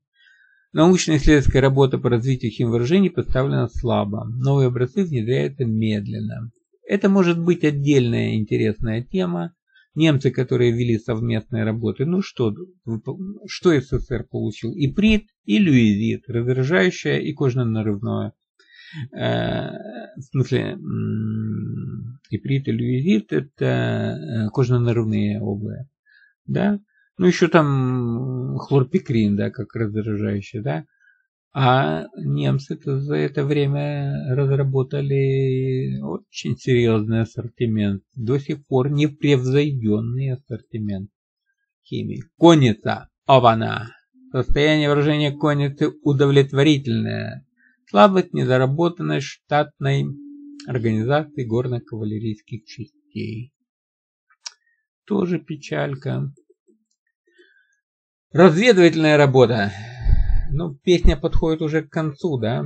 Научно-исследовательская работа по развитию химвооружений поставлена слабо. Новые образцы внедряются медленно. Это может быть отдельная интересная тема. Немцы, которые вели совместные работы, ну что, что СССР получил? Иприт и люизит, раздражающее и кожно-нарывное. Э, в смысле, иприт и люизит это э, кожно-нарывные облы, да, ну еще там хлорпикрин, да, как раздражающий, да, а немцы за это время разработали очень серьезный ассортимент, до сих пор непревзойденный ассортимент химии. Конница, ована, состояние выражения конницы удовлетворительное, слабость недоработанной штатной организации горно-кавалерийских частей. Тоже печалька. Разведывательная работа. Ну, песня подходит уже к концу, да?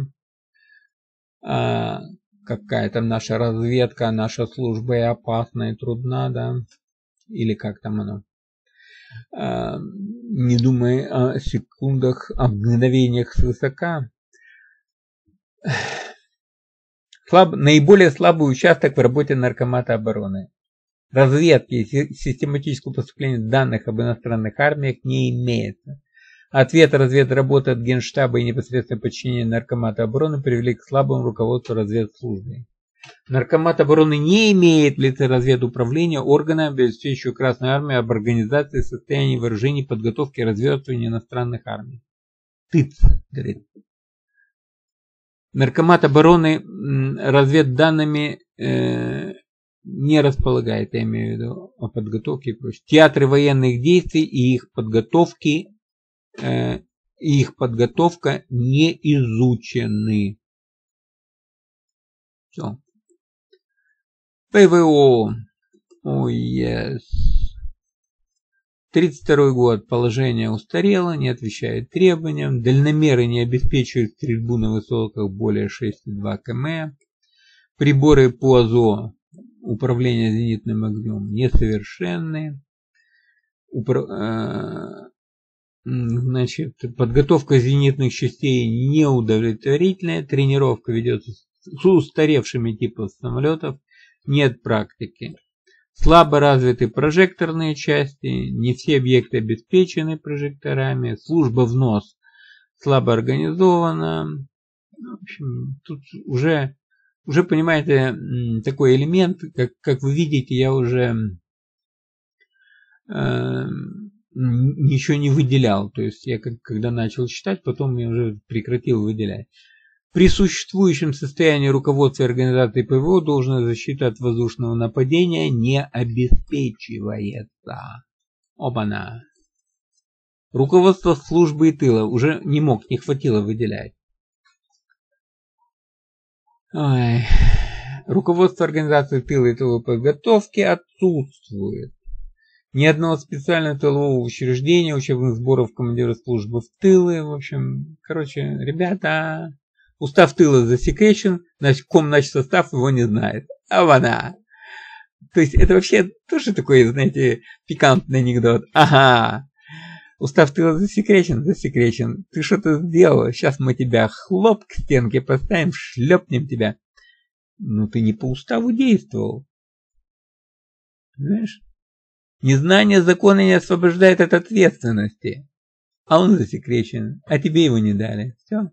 А, какая там наша разведка, наша служба и опасна и трудна, да? Или как там оно? А, не думай о секундах, о мгновениях свысока. Слаб, наиболее слабый участок в работе Наркомата обороны. Разведки и систематического поступления данных об иностранных армиях не имеется. Ответ разведработы от Генштаба и непосредственное подчинение Наркомата обороны привели к слабому руководству разведслужбы. Наркомат обороны не имеет в лице разведуправления органа, обеспечивающего Красную Армию об организации состояния вооружений, подготовки и развертывания иностранных армий. Тыц, говорит Наркомат обороны разведданными э, не располагает, я имею в виду о подготовке и прочее. Театры военных действий и их подготовки, э, их подготовка не изучены. Все. ПВО. Ой, oh, yes. 32 год. Положение устарело, не отвечает требованиям. Дальномеры не обеспечивают стрельбу на высотах более 6,2 км. Приборы по АЗО управления зенитным огнем несовершенны. Упра... Э, значит, подготовка зенитных частей неудовлетворительная. Тренировка ведется с устаревшими типами самолетов. Нет практики. Слабо развиты прожекторные части, не все объекты обеспечены прожекторами, служба в нос слабо организована. В общем, тут уже, уже понимаете, такой элемент, как, как вы видите, я уже э, ничего не выделял. То есть я как, когда начал читать, потом я уже прекратил выделять. При существующем состоянии руководства организации ПВО должная защита от воздушного нападения не обеспечивается. Оба-на. Руководство службы и тыла уже не мог, не хватило выделять. Ой. Руководство организации тыла и тыловой подготовки отсутствует. Ни одного специального тылового учреждения, учебных сборов командира службы в тылы. В общем, короче, ребята, устав тыла засекречен, значит, ком значит состав его не знает. А вона. То есть это вообще тоже такой, знаете, пикантный анекдот. Ага, Устав тыла засекречен, засекречен. Ты что-то сделал, сейчас мы тебя хлоп к стенке поставим, шлепнем тебя. Ну ты не по уставу действовал. Знаешь? Незнание закона не освобождает от ответственности. А он засекречен, а тебе его не дали. Все.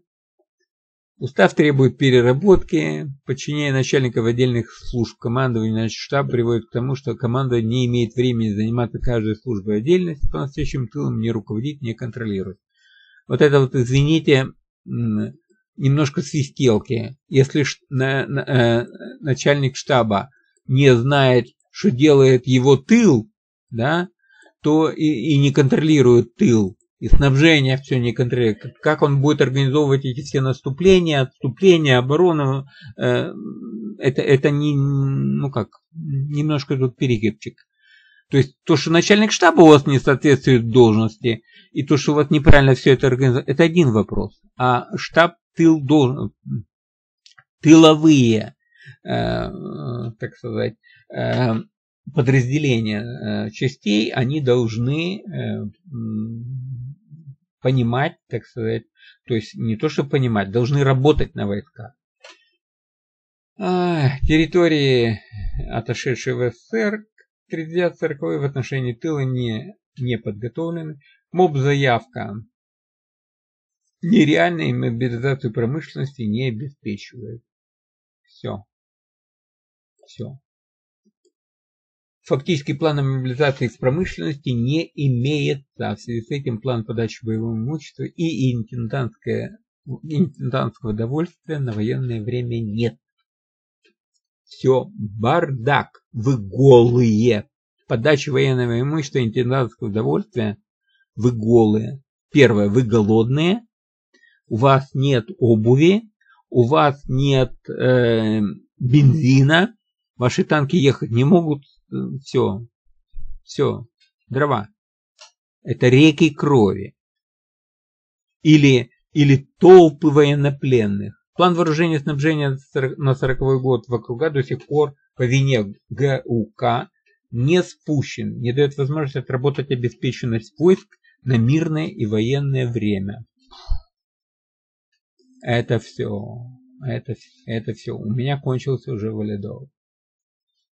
Устав требует переработки, подчинение начальников отдельных служб командования значит, штаб приводит к тому, что команда не имеет времени заниматься каждой службой отдельности, по настоящим тылом не руководить, не контролирует. Вот это вот, извините, немножко свистелки. Если на, на, э, начальник штаба не знает, что делает его тыл, да, то и, и не контролирует тыл, и снабжение все не контролирует. Как он будет организовывать эти все наступления, отступления, оборону, э, это, это не, ну как, немножко тут перегибчик. То есть то, что начальник штаба у вас не соответствует должности, и то, что у вас неправильно все это организовано, это один вопрос. А штаб тыл должен, тыловые, э, так сказать, э, подразделения э, частей, они должны э, понимать, так сказать, то есть не то, что понимать, должны работать на войсках. А, территории, отошедшие в СССР, 30-40 в отношении тыла не, не подготовлены. МОБ-заявка нереальной мобилизацию промышленности не обеспечивает. Все. Все. Фактически плана мобилизации в промышленности не имеется. В связи с этим план подачи боевого имущества и интендантское, интендантского довольствия на военное время нет. Все, бардак, вы голые. Подача военного имущества и интендантского удовольствия, вы голые. Первое, вы голодные, у вас нет обуви, у вас нет э, бензина, ваши танки ехать не могут, все, все, дрова. Это реки крови. Или, или толпы военнопленных. План вооружения и снабжения на 40 год в округа до сих пор по вине ГУК не спущен, не дает возможности отработать обеспеченность войск на мирное и военное время. Это все. Это, это все. У меня кончился уже валидол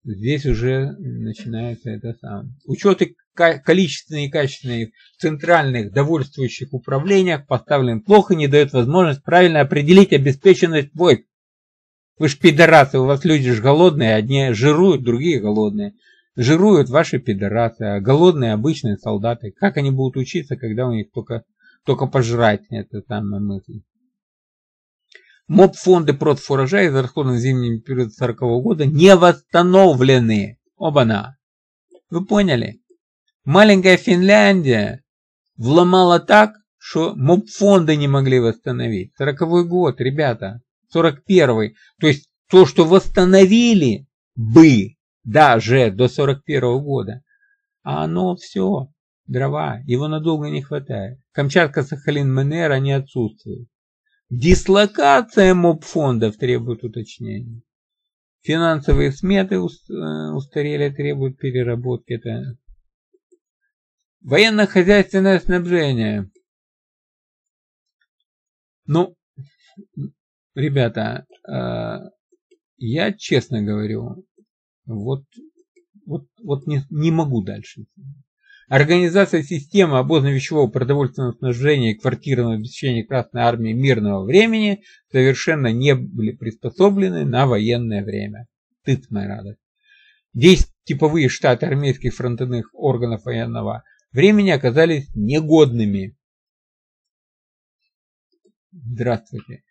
здесь уже начинается это сам. Учеты количественные и качественные центральных довольствующих управлениях поставлен плохо, не дает возможность правильно определить обеспеченность войск. Вы ж пидорасы, у вас люди ж голодные, одни жируют, другие голодные. Жируют ваши пидорасы, а голодные обычные солдаты. Как они будут учиться, когда у них только, только пожрать, это самая мысль. МОП-фонды против урожая, израсходованные в зимний период 40 -го года, не восстановлены. Оба-на. Вы поняли? Маленькая Финляндия вломала так, что МОП-фонды не могли восстановить. 40 год, ребята. 41 То есть то, что восстановили бы даже до 41 -го года, а оно все, дрова, его надолго не хватает. Камчатка, Сахалин, МНР, они отсутствуют. Дислокация моб-фондов требует уточнения. Финансовые сметы э, устарели, требуют переработки. Это военно-хозяйственное снабжение. Ну, ребята, э, я честно говорю, вот, вот, вот не, не могу дальше. Организация системы обозно-вещевого продовольственного снабжения и квартирного обеспечения Красной Армии мирного времени совершенно не были приспособлены на военное время. Моя радость. Здесь типовые штаты армейских фронтовых органов военного времени оказались негодными. Здравствуйте.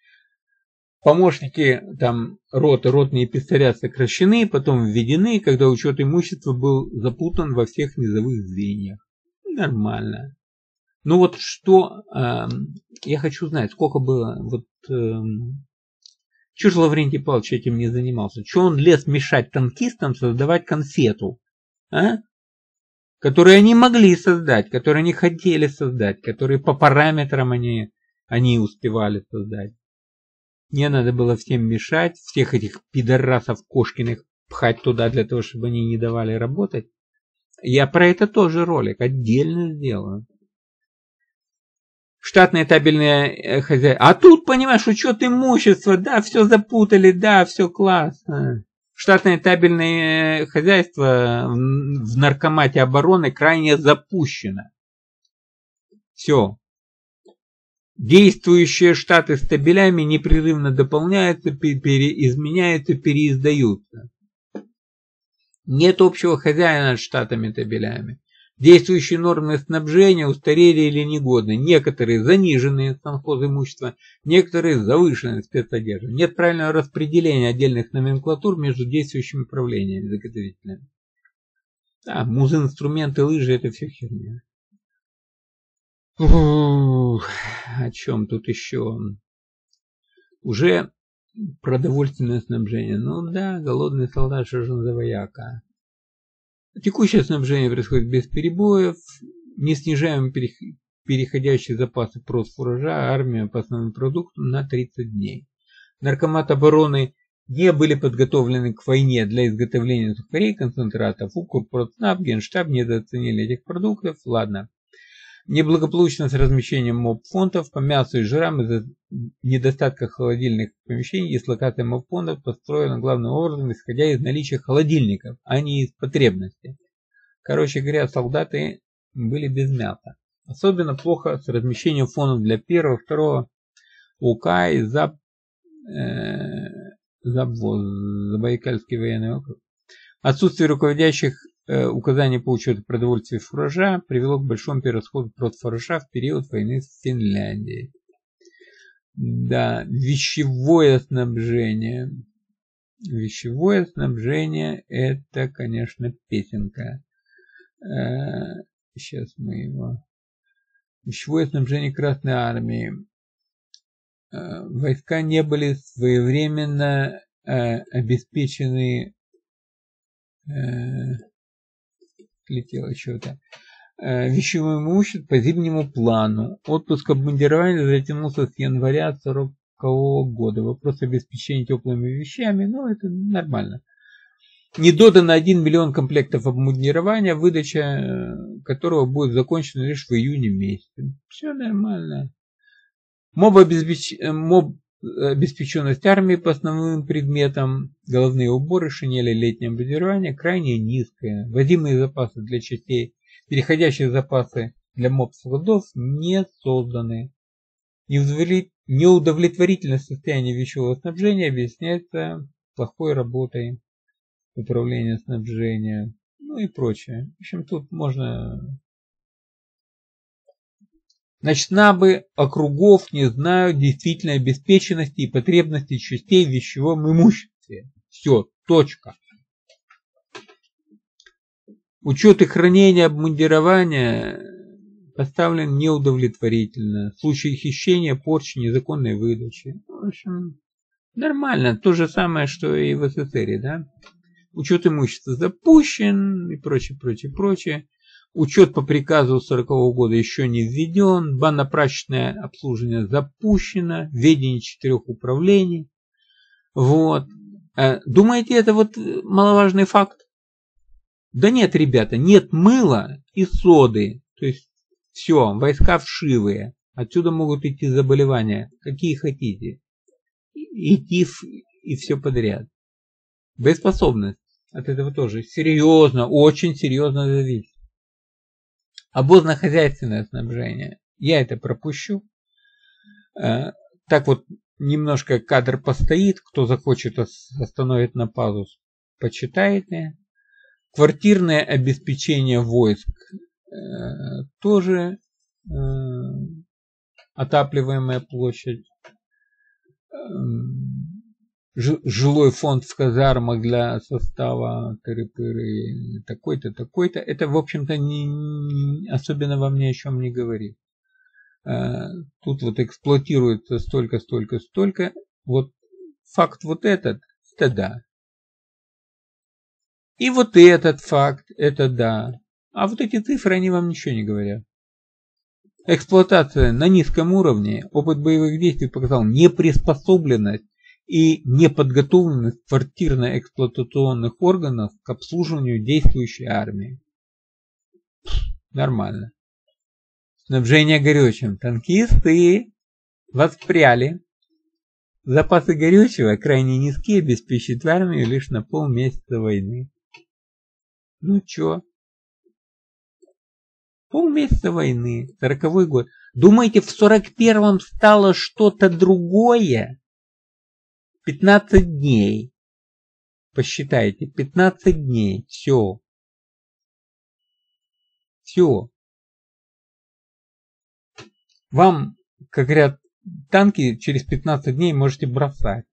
Помощники там роты, ротные пистолят сокращены, потом введены, когда учет имущества был запутан во всех низовых звеньях. Нормально. Ну вот что, э, я хочу знать, сколько было, вот, э, чего же Лаврентий Павлович этим не занимался? Чего он лез мешать танкистам создавать конфету? А? Которые они могли создать, которые они хотели создать, которые по параметрам они, они успевали создать. Мне надо было всем мешать, всех этих пидорасов Кошкиных пхать туда для того, чтобы они не давали работать. Я про это тоже ролик отдельно сделаю. Штатные табельные э, хозяйства. А тут, понимаешь, учет имущества, да, все запутали, да, все классно. Штатное табельное хозяйство в наркомате обороны крайне запущено. Все, Действующие штаты с табелями непрерывно дополняются, изменяются, переиздаются. Нет общего хозяина над штатами табелями. Действующие нормы снабжения устарели или негодны. Некоторые заниженные имущества, некоторые завышенные спецодежды. Нет правильного распределения отдельных номенклатур между действующими управлениями заготовителями. Да, муз-инструменты, лыжи это все херня. Ух, о чем тут еще? Уже продовольственное снабжение. Ну да, голодный солдат, что же за вояка. Текущее снабжение происходит без перебоев. Не снижаем переходящие запасы фуража армия по основным продуктам на 30 дней. Наркомат обороны не были подготовлены к войне для изготовления сухарей, концентратов. Укрпроцнаб, Генштаб недооценили этих продуктов. Ладно, Неблагополучно с размещением моб-фондов по мясу и жирам из-за недостатка холодильных помещений дислокация моб-фондов построена главным образом исходя из наличия холодильников, а не из потребности. Короче говоря, солдаты были без мяса. Особенно плохо с размещением фондов для первого, второго УК и ЗАП, э, ЗАБВОЗ, Забайкальский военный округ. Отсутствие руководящих указание по учету продовольствия фуража привело к большому перерасходу фуража в период войны с Финляндией. Да, вещевое снабжение. Вещевое снабжение это, конечно, песенка. Сейчас э, мы его... Вещевое снабжение Красной Армии. Э, войска не были своевременно обеспечены летело что-то. Э, вещевое имущество по зимнему плану. Отпуск обмундирования затянулся с января 40 года. Вопрос обеспечения теплыми вещами, ну это нормально. Не додано 1 миллион комплектов обмундирования, выдача э, которого будет закончена лишь в июне месяце. Все нормально. Моб, обеспеч... Э, моб обеспеченность армии по основным предметам, головные уборы, шинели, летнее базирование крайне низкая. Вводимые запасы для частей, переходящие запасы для моб-складов не созданы. Неудовлетворительное состояние вещевого снабжения объясняется плохой работой управления снабжения, ну и прочее. В общем, тут можно Значит, набы округов не знают действительной обеспеченности и потребности частей в вещевом имуществе. Все, точка. Учет и хранение обмундирования поставлен неудовлетворительно. В случае хищения, порчи, незаконной выдачи. В общем, нормально. То же самое, что и в СССР, да? Учет имущества запущен и прочее, прочее, прочее. Учет по приказу 40 -го года еще не введен, банно-прачечное обслуживание запущено, ведение четырех управлений. Вот. Э, думаете, это вот маловажный факт? Да нет, ребята, нет мыла и соды. То есть все, войска вшивые. Отсюда могут идти заболевания, какие хотите. И тиф, и все подряд. Боеспособность от этого тоже серьезно, очень серьезно зависит. Обозно-хозяйственное снабжение. Я это пропущу. Э, так вот, немножко кадр постоит. Кто захочет, остановит на пазус, почитайте. Квартирное обеспечение войск э, тоже э, отапливаемая площадь. Жилой фонд в казармах для состава тыры-пыры такой-то, такой-то. Это, в общем-то, не, не, особенно вам ни о чем не говорит. Э, тут вот эксплуатируется столько, столько, столько. Вот факт вот этот, это да. И вот этот факт, это да. А вот эти цифры, они вам ничего не говорят. Эксплуатация на низком уровне, опыт боевых действий показал неприспособленность и неподготовленность квартирно-эксплуатационных органов к обслуживанию действующей армии. Нормально. Снабжение горючим. Танкисты воспряли. Запасы горючего крайне низкие, обеспечит армию лишь на полмесяца войны. Ну чё? Полмесяца войны, сороковой год. Думаете, в сорок первом стало что-то другое? 15 дней. Посчитайте, 15 дней. Все. Все. Вам, как говорят, танки через 15 дней можете бросать.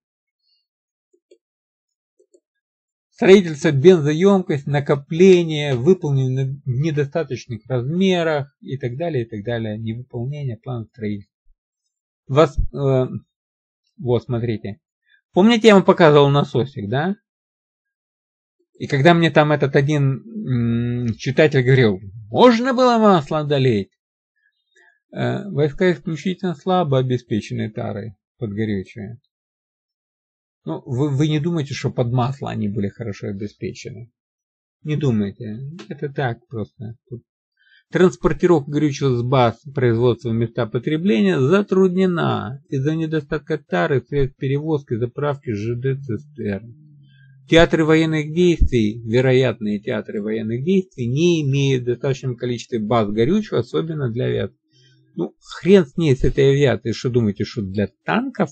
Строительство бензоемкость, накопление, выполнение в недостаточных размерах и так далее, и так далее. Невыполнение плана строительства. Вас, э, вот, смотрите. Помните, я вам показывал насосик, да? И когда мне там этот один читатель говорил, можно было масло долить. Э, войска исключительно слабо обеспечены тарой под горючее. Ну, вы, вы не думаете, что под масло они были хорошо обеспечены. Не думайте. Это так просто. Тут Транспортировка горючего с баз производства в места потребления затруднена из-за недостатка тары, средств перевозки, заправки ЖД-цистерн. Театры военных действий, вероятные театры военных действий, не имеют достаточного количества баз горючего, особенно для авиации. Ну, хрен с ней, с этой авиацией. Что думаете, что для танков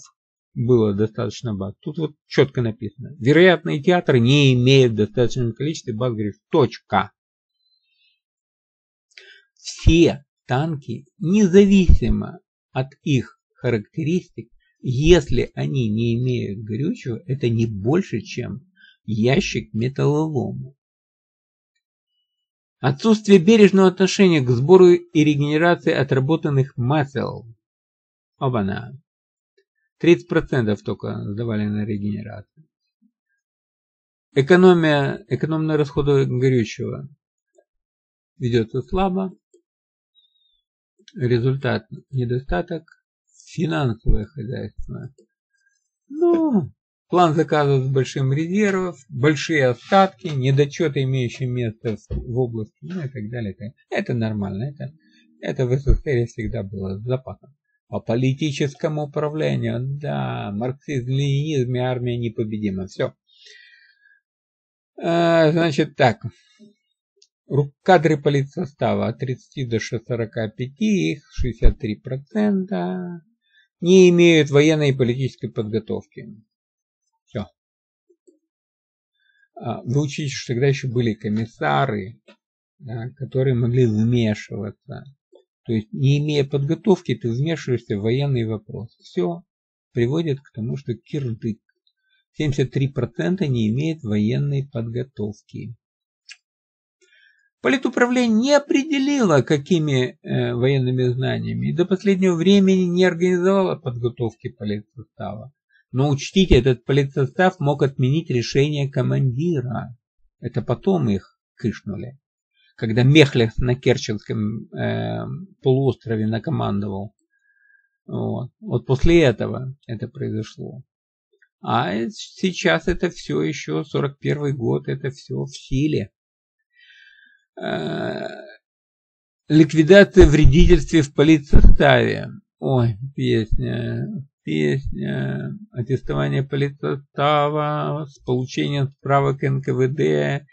было достаточно баз. Тут вот четко написано. Вероятные театры не имеют достаточного количества баз говорит, точка. Все танки, независимо от их характеристик, если они не имеют горючего, это не больше, чем ящик металлолома. Отсутствие бережного отношения к сбору и регенерации отработанных масел. Оба-на. 30% только сдавали на регенерацию. Экономия, экономное расходование горючего ведется слабо. Результат недостаток. Финансовое хозяйство. Ну, план заказов с большим резервом, большие остатки, недочеты, имеющие место в области, ну и так далее. Это нормально. Это, это в СССР всегда было с запасом. По политическому управлению, да, марксизм, ленинизм и армия непобедима. Все. А, значит так. Кадры политсостава от 30 до 45, их 63%, не имеют военной и политической подготовки. Все. А, вы учите, что тогда еще были комиссары, да, которые могли вмешиваться то есть, не имея подготовки, ты вмешиваешься в военный вопрос. Все приводит к тому, что кирдык. 73% не имеет военной подготовки. Политуправление не определило, какими э, военными знаниями, и до последнего времени не организовало подготовки политсостава. Но учтите, этот политсостав мог отменить решение командира. Это потом их кышнули когда Мехлес на Керченском э, полуострове накомандовал. Вот. вот после этого это произошло. А сейчас это все еще 41 год, это все в силе. Э, ликвидация вредительства в политсоставе. Ой, песня. песня, аттестование политсостава с получением справок НКВД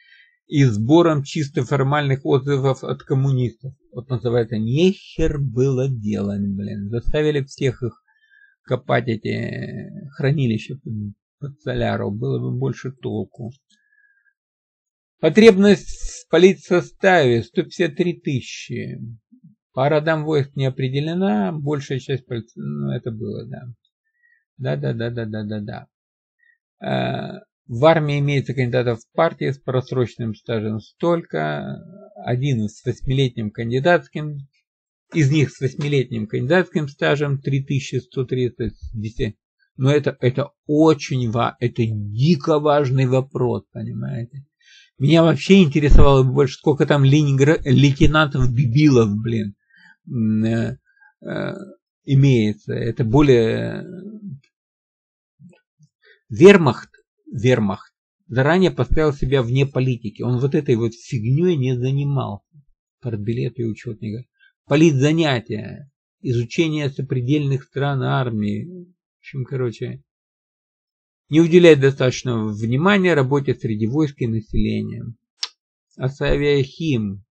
и сбором чисто формальных отзывов от коммунистов. Вот называется «Нехер было делать, блин». Заставили всех их копать эти хранилища под соляру, было бы больше толку. Потребность в политсоставе 153 тысячи. По родам войск не определена, большая часть ну это было, да. Да-да-да-да-да-да-да. Э, в армии имеется кандидатов в партии с просроченным стажем столько, один с восьмилетним кандидатским, из них с восьмилетним кандидатским стажем 3130, но это, это очень это дико важный вопрос, понимаете. Меня вообще интересовало больше, сколько там ленинград, лейтенантов Бибилов, блин, э, э, имеется. Это более Вермахт, Вермахт заранее поставил себя вне политики. Он вот этой вот фигней не занимался. Партбилеты и учетника. Политзанятия, изучение сопредельных стран армии. В общем, короче, не уделяет достаточного внимания работе среди войск и населения. Асавиахим.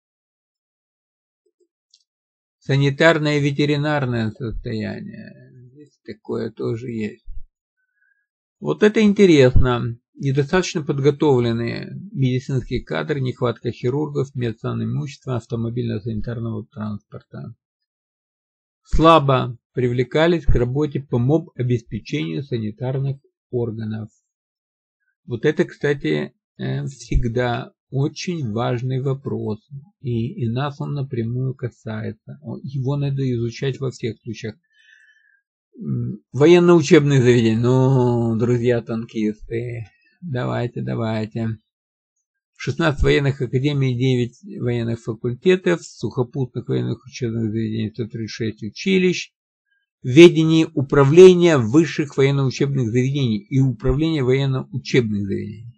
Санитарное и ветеринарное состояние. Здесь такое тоже есть. Вот это интересно. Недостаточно подготовленные медицинские кадры, нехватка хирургов, медсанимущества, автомобильно-санитарного транспорта. Слабо привлекались к работе по моб обеспечению санитарных органов. Вот это, кстати, э, всегда очень важный вопрос, и, и нас он напрямую касается. Его надо изучать во всех случаях. Военно-учебные заведения. Ну, друзья танкисты, давайте, давайте. 16 военных академий, 9 военных факультетов, сухопутных военных учебных заведений, 136 училищ, ведении управления высших военно-учебных заведений и управления военно-учебных заведений.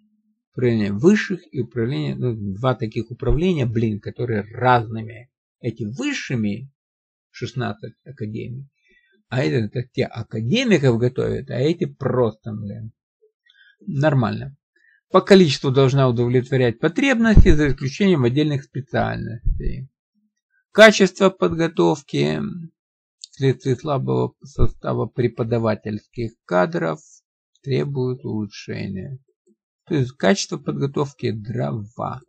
Управление высших и управление, ну, два таких управления, блин, которые разными. Эти высшими 16 академий, а это, это те академиков готовят, а эти просто, блин. Нормально. По количеству должна удовлетворять потребности, за исключением отдельных специальностей. Качество подготовки вследствие слабого состава преподавательских кадров требует улучшения. То есть качество подготовки дрова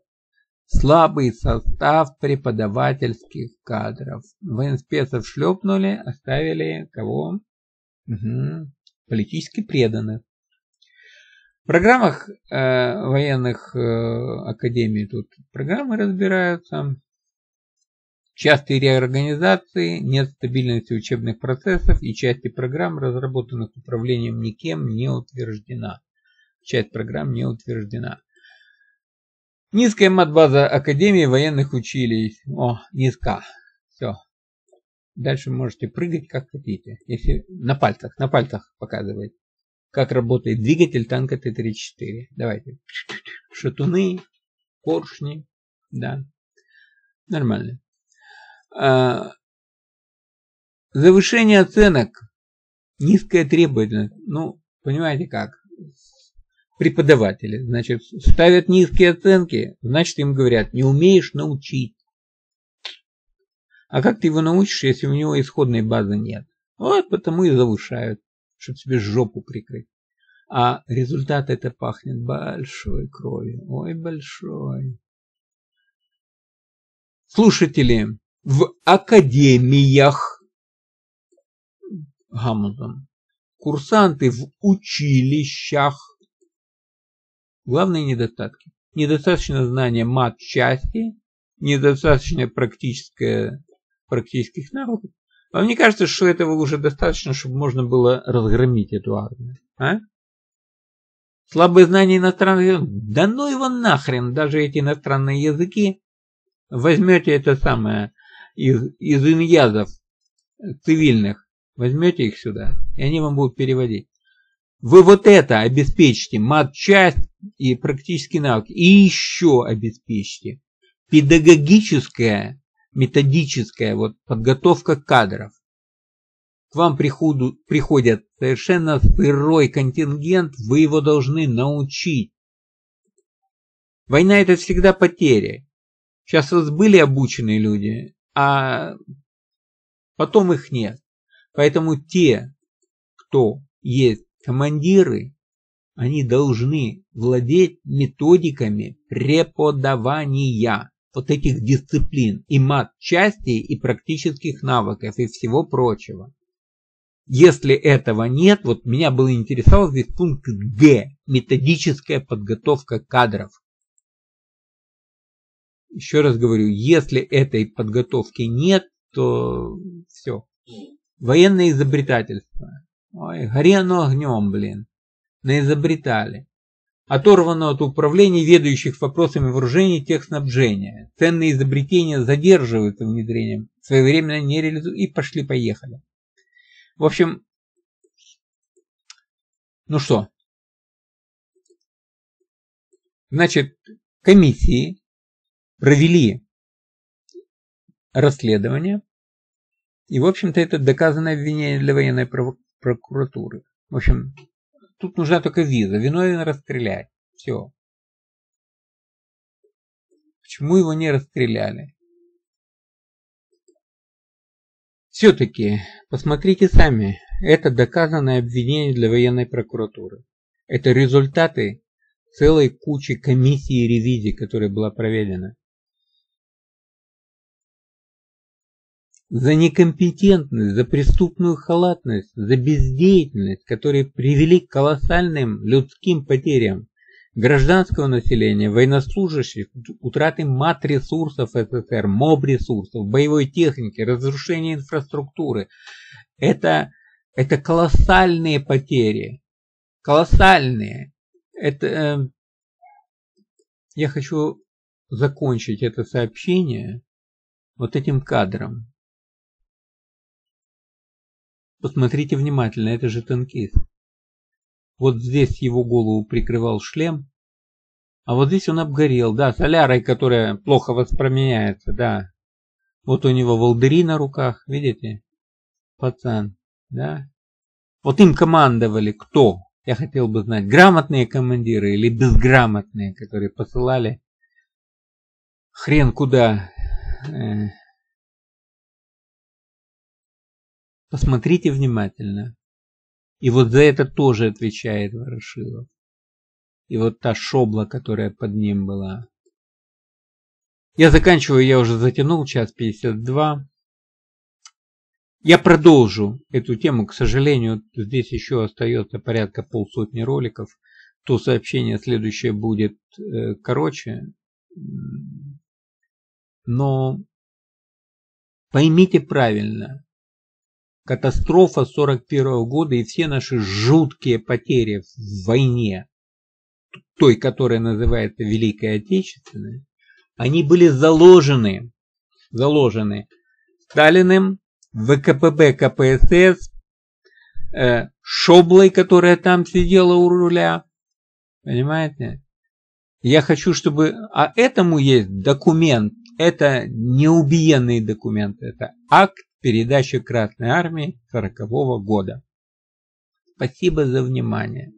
слабый состав преподавательских кадров. Военспецов шлепнули, оставили кого? Угу. Политически преданных. В программах э, военных э, академий тут программы разбираются. Частые реорганизации, нет стабильности учебных процессов и части программ, разработанных управлением никем, не утверждена. Часть программ не утверждена. Низкая матбаза Академии военных училищ. О, низка. Все. Дальше можете прыгать как хотите. Если на пальцах, на пальцах показывать, как работает двигатель танка Т-34. Давайте. Шатуны, поршни. Да. Нормально. А, завышение оценок. Низкая требовательность. Ну, понимаете как? преподаватели. Значит, ставят низкие оценки, значит им говорят, не умеешь научить. А как ты его научишь, если у него исходной базы нет? Вот потому и завышают, чтобы себе жопу прикрыть. А результат это пахнет большой кровью. Ой, большой. Слушатели, в академиях Гамузом, курсанты в училищах Главные недостатки. Недостаточно знания мат-части, недостаточно практическое, практических навыков. Вам не кажется, что этого уже достаточно, чтобы можно было разгромить эту армию? А? Слабые знания иностранных языков? Да ну его нахрен, даже эти иностранные языки. Возьмете это самое из, из иньязов цивильных, возьмете их сюда, и они вам будут переводить. Вы вот это обеспечите, мат-часть и практические навыки. И еще обеспечьте педагогическая, методическая вот, подготовка кадров. к вам приходу, приходят совершенно сырой контингент, вы его должны научить. Война это всегда потеря. Сейчас у вас были обученные люди, а потом их нет. Поэтому те, кто есть командиры, они должны владеть методиками преподавания вот этих дисциплин и мат частей и практических навыков и всего прочего. Если этого нет, вот меня было интересовал здесь пункт Г. Методическая подготовка кадров. Еще раз говорю, если этой подготовки нет, то все. Военное изобретательство. Ой, оно огнем, блин. Наизобретали. Оторвано от управления ведущих вопросами вооружений техснабжения. Ценные изобретения задерживаются внедрением, своевременно не реализуют и пошли-поехали. В общем, ну что, значит, комиссии провели расследование, и, в общем-то, это доказанное обвинение для военной прокуратуры. В общем, тут нужна только виза, виновен расстрелять. Все. Почему его не расстреляли? Все-таки, посмотрите сами, это доказанное обвинение для военной прокуратуры. Это результаты целой кучи комиссий и ревизий, которая была проведена. За некомпетентность, за преступную халатность, за бездеятельность, которые привели к колоссальным людским потерям гражданского населения, военнослужащих, утраты мат-ресурсов СССР, моб-ресурсов, боевой техники, разрушение инфраструктуры. Это, это колоссальные потери. Колоссальные. Это, э, я хочу закончить это сообщение вот этим кадром. Посмотрите внимательно, это же танкист. Вот здесь его голову прикрывал шлем. А вот здесь он обгорел, да, солярой, которая плохо воспламеняется, да. Вот у него волдыри на руках, видите? Пацан, да. Вот им командовали кто? Я хотел бы знать, грамотные командиры или безграмотные, которые посылали хрен куда. Посмотрите внимательно. И вот за это тоже отвечает Ворошилов. И вот та шобла, которая под ним была. Я заканчиваю, я уже затянул, час 52. Я продолжу эту тему, к сожалению, здесь еще остается порядка полсотни роликов. То сообщение следующее будет э, короче. Но поймите правильно, катастрофа 41 года и все наши жуткие потери в войне, той, которая называется Великой Отечественной, они были заложены, заложены Сталиным, ВКПБ КПСС, э, Шоблой, которая там сидела у руля. Понимаете? Я хочу, чтобы... А этому есть документ. Это неубиенный документ. Это акт передачи Красной Армии 40 -го года. Спасибо за внимание.